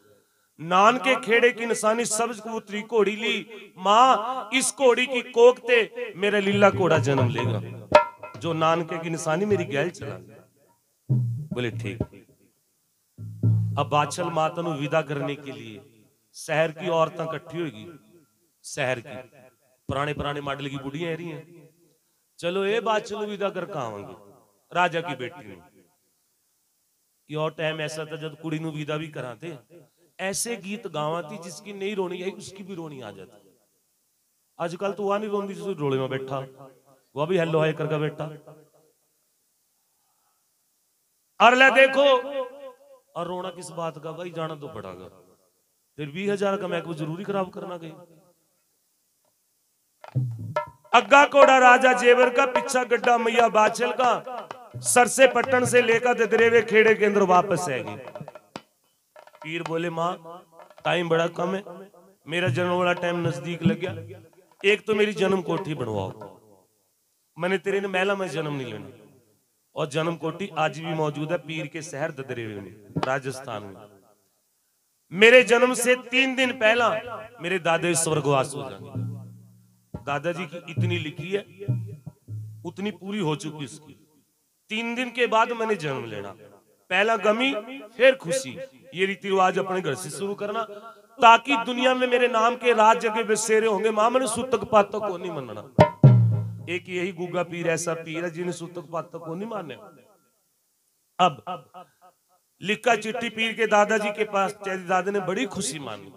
नान के खेड़े की निशानी सब्ज कबूतरी घोड़ी ली। माँ, इस घोड़ी की कोक ते मेरा लीला घोड़ा जन्म लेगा। जो नानके की निशानी मेरी गैल चला। बोले, ठीक। अब बादशाह माता ਨੂੰ ਵਿਦਾ करने के लिए शहर की औरतें इकट्ठी होगी शहर की पुराने पुराने मॉडल की बुढ़ियां आ रही हैं चलो ये बादशाह ਨੂੰ ਵਿਦਾ ਕਰਕੇ ਆਵਾਂਗੇ ਰਾਜਾ ਕੀ ਬੇਟੀ ਨੂੰ ਇਹ ਉਹ ਟਾਈਮ ਐਸਾ था जब कुड़ी ਨੂੰ ਵਿਦਾ ਵੀ ਕਰਾਤੇ ऐसे गीत गावाती जिसकी नहीं रोनी आई उसकी भी रोनी आ जाती आजकल तो वहां नहीं रोंदी जिस रोले में बैठा वह भी हेलो हाय करके बैठा और ले देखो और रोना किस बात का भाई जाना तो पड़ागा। फिर बीस हज़ार का मैक ज़रूरी खराब करना गई अग्गा कोड़ा राजा जेवर का, पिछा गड्ढा मैया बाचल का सरसे पट्टन से लेकर ददरेवे खेड़े के अंदर वापस आएगी पीर बोले, माँ, टाइम बड़ा कम है। मेरा जन्म वाला टाइम नज़दीक लग गया। एक तो मेरी जन्म कोठी बनवाओ। मैंने तेरे ने महला में जन्म नहीं लेना। और जन्म कोठी आज भी मौजूद है पीर के शहर ददरेवे में, राजस्थान में। मेरे जन्म से तीन दिन पहला मेरे दादा स्वर्गवास हो जाएँगे। दादाजी की इतनी लिखी है, उतनी पूरी हो चुकी उसकी। तीन दिन के बाद मैंने जन्म लेना। पहला गमी, फिर खुशी। ये रीति रिवाज अपने घर से शुरू करना, ताकि दुनिया में मेरे नाम के राज जगह बसेरे होंगे। माँ, मैंने सूतक पातक को नहीं मनना। एक यही गुगा पीर ऐसा पीर है जिन्हें सूतक पातक को नहीं माने। अब लिखा चिट्ठी पीर के दादाजी के पास तेरे दादा ने बड़ी खुशी मानी।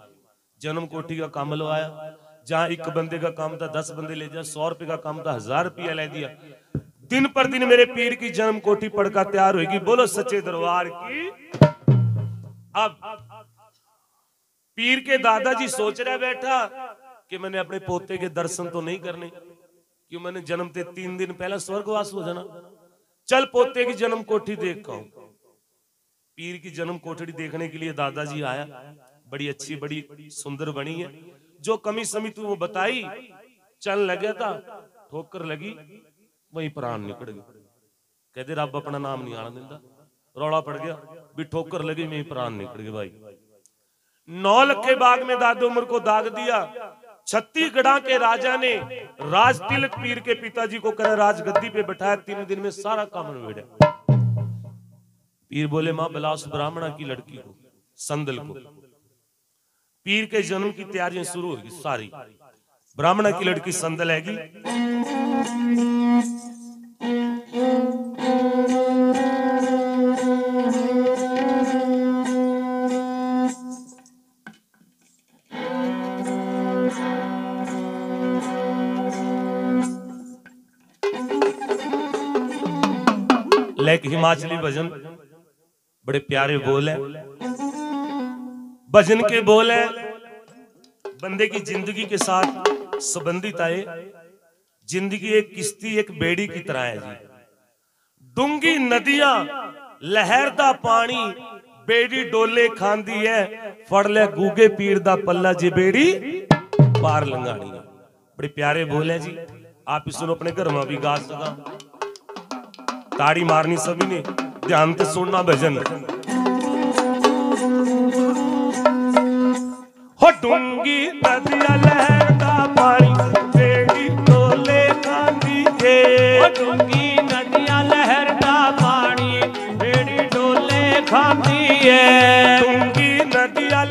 जन्म कोठी का काम लवाया जहाँ एक बंदे का काम था, दस बंदे ले जा, सौ रुपए का काम था, हज़ार रुपया ले दिया। दिन पर दिन मेरे पीर की जन्म कोठी पढ़कर तैयार होगी बोलो सच्चे दरबार की। अब पीर के दादाजी सोच रहे बैठा कि मैंने अपने पोते के दर्शन तो नहीं करने। क्यों मैंने जन्म ते तीन दिन पहले स्वर्गवास हो जाना? चल पोते की जन्म कोठी देख का पीर की जन्म कोठड़ी देखने के लिए दादाजी आया। बड़ी अच्छी, बड़ी सुंदर बनी है। जो कमी समी तू वो बताई, चल लगे था ठोकर लगी, वहीं प्राण निकल गए कहते, रब अपना नाम नहीं आना दिंदा। रौला पड़ गया। भी ठोकर लगी, वहीं प्राण निकल गए भाई। नौ लखे बाग में दादे उम्र को दाग दिया। छत्तीसगढ़ के राजा ने राज तिलक पीर के पिताजी को करे राजगद्दी पे बैठाया, तीन दिन में सारा काम पीर बोले, माँ बिलास ब्राह्मणा की लड़की को संदल को। पीर के जन्म की तैयारियाँ शुरू होगी, सारी। ब्राह्मणा की लड़की संदल हैगी। हिमाचली भजन। बड़े प्यारे बोल है। भजन के बोल है। बंदे की ज़िंदगी के साथ संबंधित आए। ज़िंदगी एक किश्ती, एक बेड़ी की तरह है जी। डूँगी नदियाँ लहरदा पानी, बेड़ी डोले खांदी है। फड़ ले गूगे पीर दा पल्ला जे बेड़ी पार लंगानी है। बड़े प्यारे बोल है जी। आप इसको अपने घर में भी गा सका। ताड़ी मारनी सभी ने। ध्यान से सुनना भजन। हो डूँगी नदिया लहर का पानी बेड़ी तोले खांदी है।
ओ डूँगी नदियाँ लहर का पानी बेड़ी डोले खाती है।
डूँगी नदिया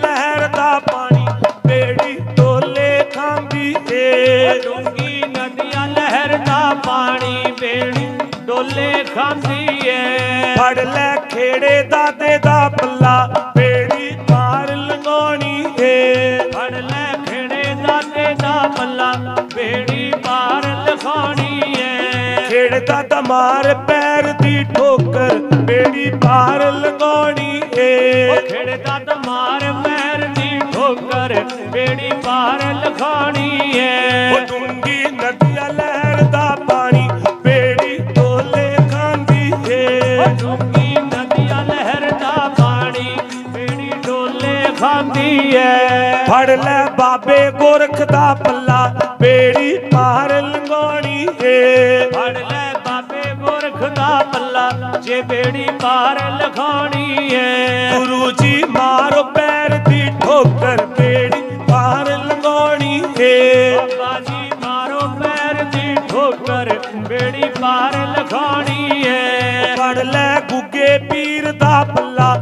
ਖਾਂਦੀ ਏ
ਫੜ ਲੈ ਖੇੜੇ ਦਾਦੇ ਦਾ ਪੱਲਾ ਬੇੜੀ ਪਾਰ ਲੰਗਾਉਣੀ ਏ।
ਫੜ ਲੈ ਖੇੜੇ ਦਾਦੇ ਦਾ ਪੱਲਾ ਬੇੜੀ ਪਾਰ ਲਖਾਣੀ ਏ।
ਖੇੜਦਾ ਦਮਾਰ ਪੈਰ ਦੀ ਠੋਕਰ ਬੇੜੀ ਪਾਰ ਲੰਗਾਉਣੀ ਏ।
ਖੇੜਦਾ ਦਮਾਰ ਪੈਰ ਦੀ ਠੋਕਰ ਬੇੜੀ ਪਾਰ ਲਖਾਣੀ ਏ।
ਉਹ ਡੂੰਗੀ ਨਦੀਆਂ ਖਾਂਦੀ ਏ ਫੜ ਲੈ ਬਾਬੇ ਗੋਰਖ ਦਾ ਪੱਲਾ ਬੇੜੀ ਪਾਰ ਲੰਗਾਉਣੀ ਏ
ਫੜ ਲੈ ਬਾਬੇ ਗੋਰਖ ਦਾ ਪੱਲਾ ਜੇ ਬੇੜੀ ਪਾਰ ਲਖਾਣੀ ਏ
ਗੁਰੂ ਜੀ ਮਾਰੋ ਪੈਰ ਦੀ ਠੋਕਰ ਬੇੜੀ ਪਾਰ ਲੰਗਾਉਣੀ ਏ
ਬਾਬਾ ਜੀ ਮਾਰੋ ਪੈਰ ਦੀ ਠੋਕਰ ਬੇੜੀ ਪਾਰ ਲਖਾਣੀ ਏ
ਫੜ ਲੈ ਗੁੱਗੇ ਪੀਰ ਦਾ ਪੱਲਾ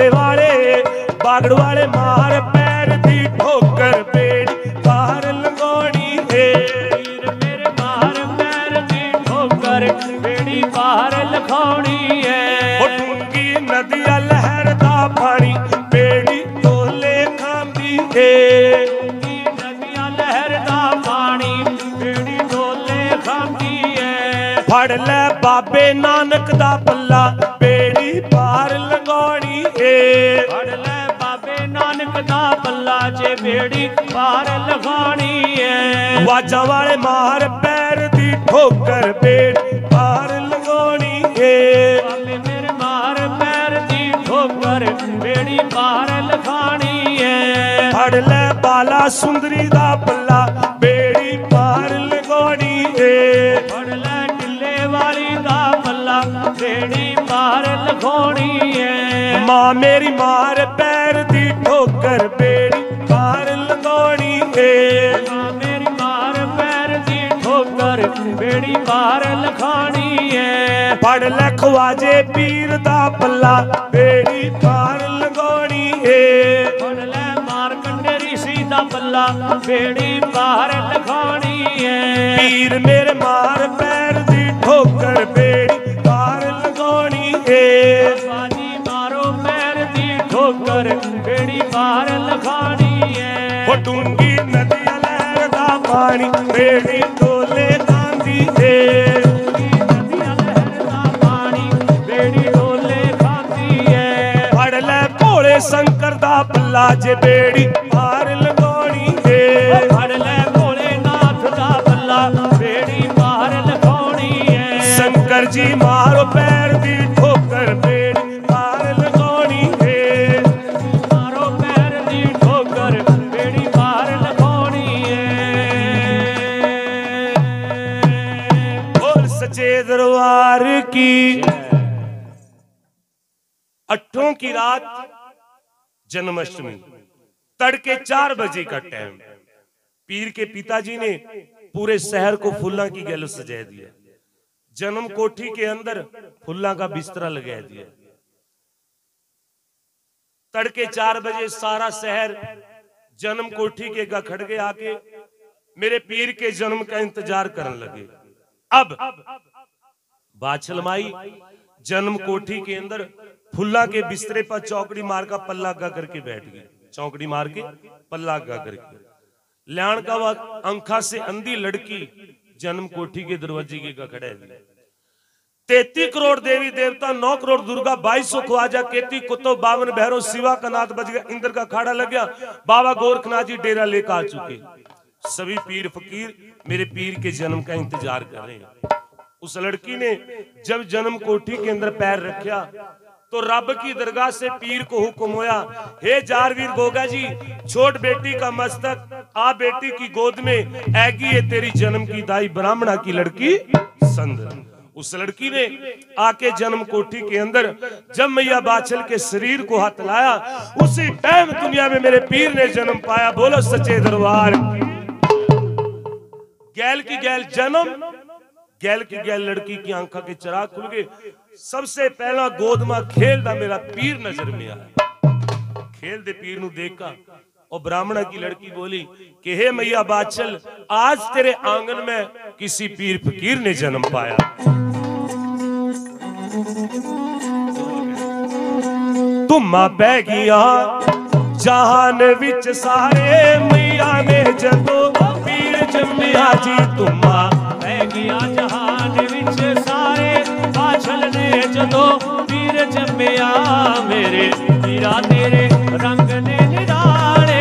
ਘੋੜੇ ਵਾਲੇ ਬਾਗੜ ਵਾਲੇ ਮਾਰ ਪੈਰ ਦੀ ਠੋਕਰ ਬੇੜੀ ਪਾਰ ਲੰਗਾਉਣੀ ਏ
ਵੀਰ ਮੇਰੇ ਮਾਰ ਪੈਰ ਦੀ ਠੋਕਰ ਬੇੜੀ ਪਾਰ ਲਖਾਉਣੀ ਏ
ਉਹ ਡੂੰਗੀ ਨਦੀਆਂ ਲਹਿਰ ਦਾ ਪਾਣੀ ਬੇੜੀ ਢੋਲੇ ਖਾਂਦੀ ਏ
ਡੂੰਘੀ ਨਦੀਆਂ ਲਹਿਰ ਦਾ ਪਾਣੀ ਬੇੜੀ ਡੋਲੇ ਖਾਂਦੀ ਏ
ਫੜ ਲੈ ਬਾਬੇ ਨਾਨਕ ਦਾ ਪੱਲਾ ਵਾਜਾਂ ਵਾਲੇ ਮਾਰ ਪੈਰ ਦੀ ਠੋਕਰ ਬੇੜੀ ਪਾਰ ਲੰਗਾਉਣੀ ਏ
ਬਾਬੇ ਮੇਰੇ ਮਾਰ ਪੈਰ ਦੀ ਠੋਕਰ ਬੇੜੀ ਪਾਰ ਲਗਾਣੀ ਏ
ਫੜ ਲੈ ਬਾਲਾ ਸੁੰਦਰੀ ਦਾ ਪੱਲਾ ਬੇੜੀ ਪਾਰ ਲੰਗਾਉਣੀ ਏ
ਫੜ ਲੈ ਢਿੱਲੇ ਵਾਲੀ ਦਾ ਪੱਲਾ ਬੇੜੀ ਪਾਰ ਲਗਾਉਣੀ ਏ
ਮਾਂ ਮੇਰੀ ਮਾਰ ਫੜ ਲੈ ਖਵਾਜੇ ਪੀਰ ਦਾ ਪੱਲਾ ਬੇੜੀ ਪਾਰ ਲੰਗਾਉਣੀ ਏ।
ਫੜ ਲੈ ਮਾਰ ਕੰਡੇ ਰਿਸ਼ੀ ਦਾ ਪੱਲਾ ਬੇੜੀ ਪਾਰ ਲਖਾਣੀ ਏ।
ਪੀਰ ਮੇਰੇ ਮਾਰ ਪੈਰ ਦੀ ਠੋਕਰ ਬੇੜੀ ਪਾਰ ਲੰਗਾਉਣੀ ਏ।
ਬਾਜੀ ਮਾਰੋ ਪੈਰ ਦੀ ਠੋਕਰ ਬੇੜੀ ਪਾਰ ਲਖਾਣੀ
ਦਾ ਪੱਲਾ ਜੇ ਬੇੜੀ ਪਾਰ ਲੰਗਾਉਣੀ ਏ।
ਫੜ ਲੈ ਭੋਲੇ ਨਾਥ ਦਾ ਪੱਲਾ ਬੇੜੀ ਪਾਰ ਲਖਾਉਣੀ ਏ।
ਸ਼ੰਕਰ ਜੀ ਮਾਰੋ ਪੈਰ जन्माष्टमी। तड़के चार बजे का टाइम पीर के पिताजी ने पूरे शहर को फुल्ला की गैल सजा दिया। जन्म कोठी के अंदर फुल्ला का बिस्तरा लगा दिया। तड़के चार बजे सारा शहर जन्म कोठी के खड़गे आके मेरे पीर के जन्म का इंतज़ार करने लगे। अब बाछल माई जन्म कोठी के अंदर फुल्ला के बिस्तरे पर चौकड़ी मार का पल्ला गा करके बैठ गई चौकड़ी मार के पल्ला गा करके। ल्याण का वह अंखा से अंधी लड़की जन्म कोठी के दरवाजे के गा खड़ा तैती करोड़ देवी देवता, नौ करोड़ दुर्गा, बाईस सौ ख्वाजा, केती कुतुब, बावन भैरव शिवा का नाथ बज गया, इंद्र का खाड़ा लग गया, बाबा गोरखनाथ जी डेरा लेकर आ चुके। सभी पीर फकीर मेरे पीर के जन्म का इंतज़ार कर रहे हैं। उस लड़की ने जब जन्म कोठी के अंदर पैर रखा तो रब की दरगाह से पीर को हुक्म होया, हे जारवीर गोगा जी, छोट बेटी का मस्तक, आ बेटी की गोद में ऐगी है तेरी जन्म की दाई ब्राह्मणा की लड़की संद। उस लड़की ने आके जन्म कोठी के अंदर जब मैया बाछल के शरीर को हाथ लाया, उसी टाइम दुनिया में मेरे पीर ने जन्म पाया, बोलो सचे दरबार। गैल की गैल जन्म, गैल की गैल लड़की की आंखा के चराग खुल गए। सबसे पहला गोदमा खेल ਦਾ मेरा पीर नज़र में आया। खेल दे पीर ਨੂੰ ਦੇਖਾ और ब्राह्मणा की लड़की बोली, कि हे मैया बाचल आज तेरे आँगन में किसी पीर फकीर ने जन्म पाया। तुम्मा पै गया, जहान विच सारे मैया ने जदों,
पीर जम्मिया जी तुम्मा पै गया, जहान ਜਦੋਂ ਵੀਰ ਜੰਮਿਆ ਮੇਰੇ। ਵੀਰਾ ਤੇਰੇ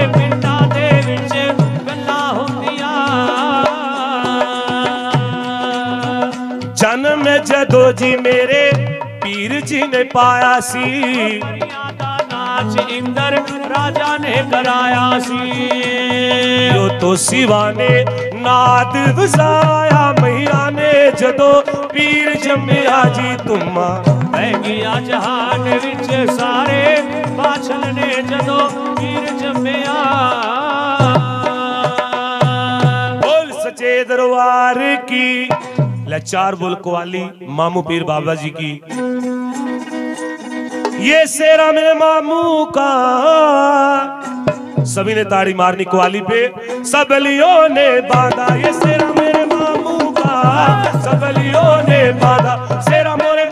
ਪਿੰਡਾਂ ਦੇ ਵਿੱਚ ਗੱਲਾਂ ਹੁੰਦੀਆਂ।
ਜਨਮ ਜਦੋਂ ਜੀ ਮੇਰੇ ਪੀਰ ਜੀ ਨੇ ਪਾਇਆ ਸੀ।
ਨਾਚ ਇੰਦਰ ਰਾਜਾ ਨੇ ਕਰਾਇਆ ਸੀ।
ਜੋ ਤੋ ਸਿਵਾ ਨੇ ਨਾਦ ਵਸਾਇਆ ਮਈਆ ਜਦੋਂ ਪੀਰ ਜੰਮਿਆ ਜੀ ਤੁਮਾ
ਰਹਿ ਗਿਆ ਜਹਾਨ ਵਿੱਚ ਸਾਰੇ ਬਾਛਲ ਨੇ ਜਦੋਂ ਪੀਰ ਜੰਮਿਆ
ਬੋਲ ਸੱਚੇ ਦਰਬਾਰ लचार बोल वाली मामू पीर बाबा जी की। ये सेरा मेरे मामू का सभी ने ताड़ी मारनी क्वाली पे सबलियों ने बांधा ये सेरा सगलियों ने बाधा सेरा मोरे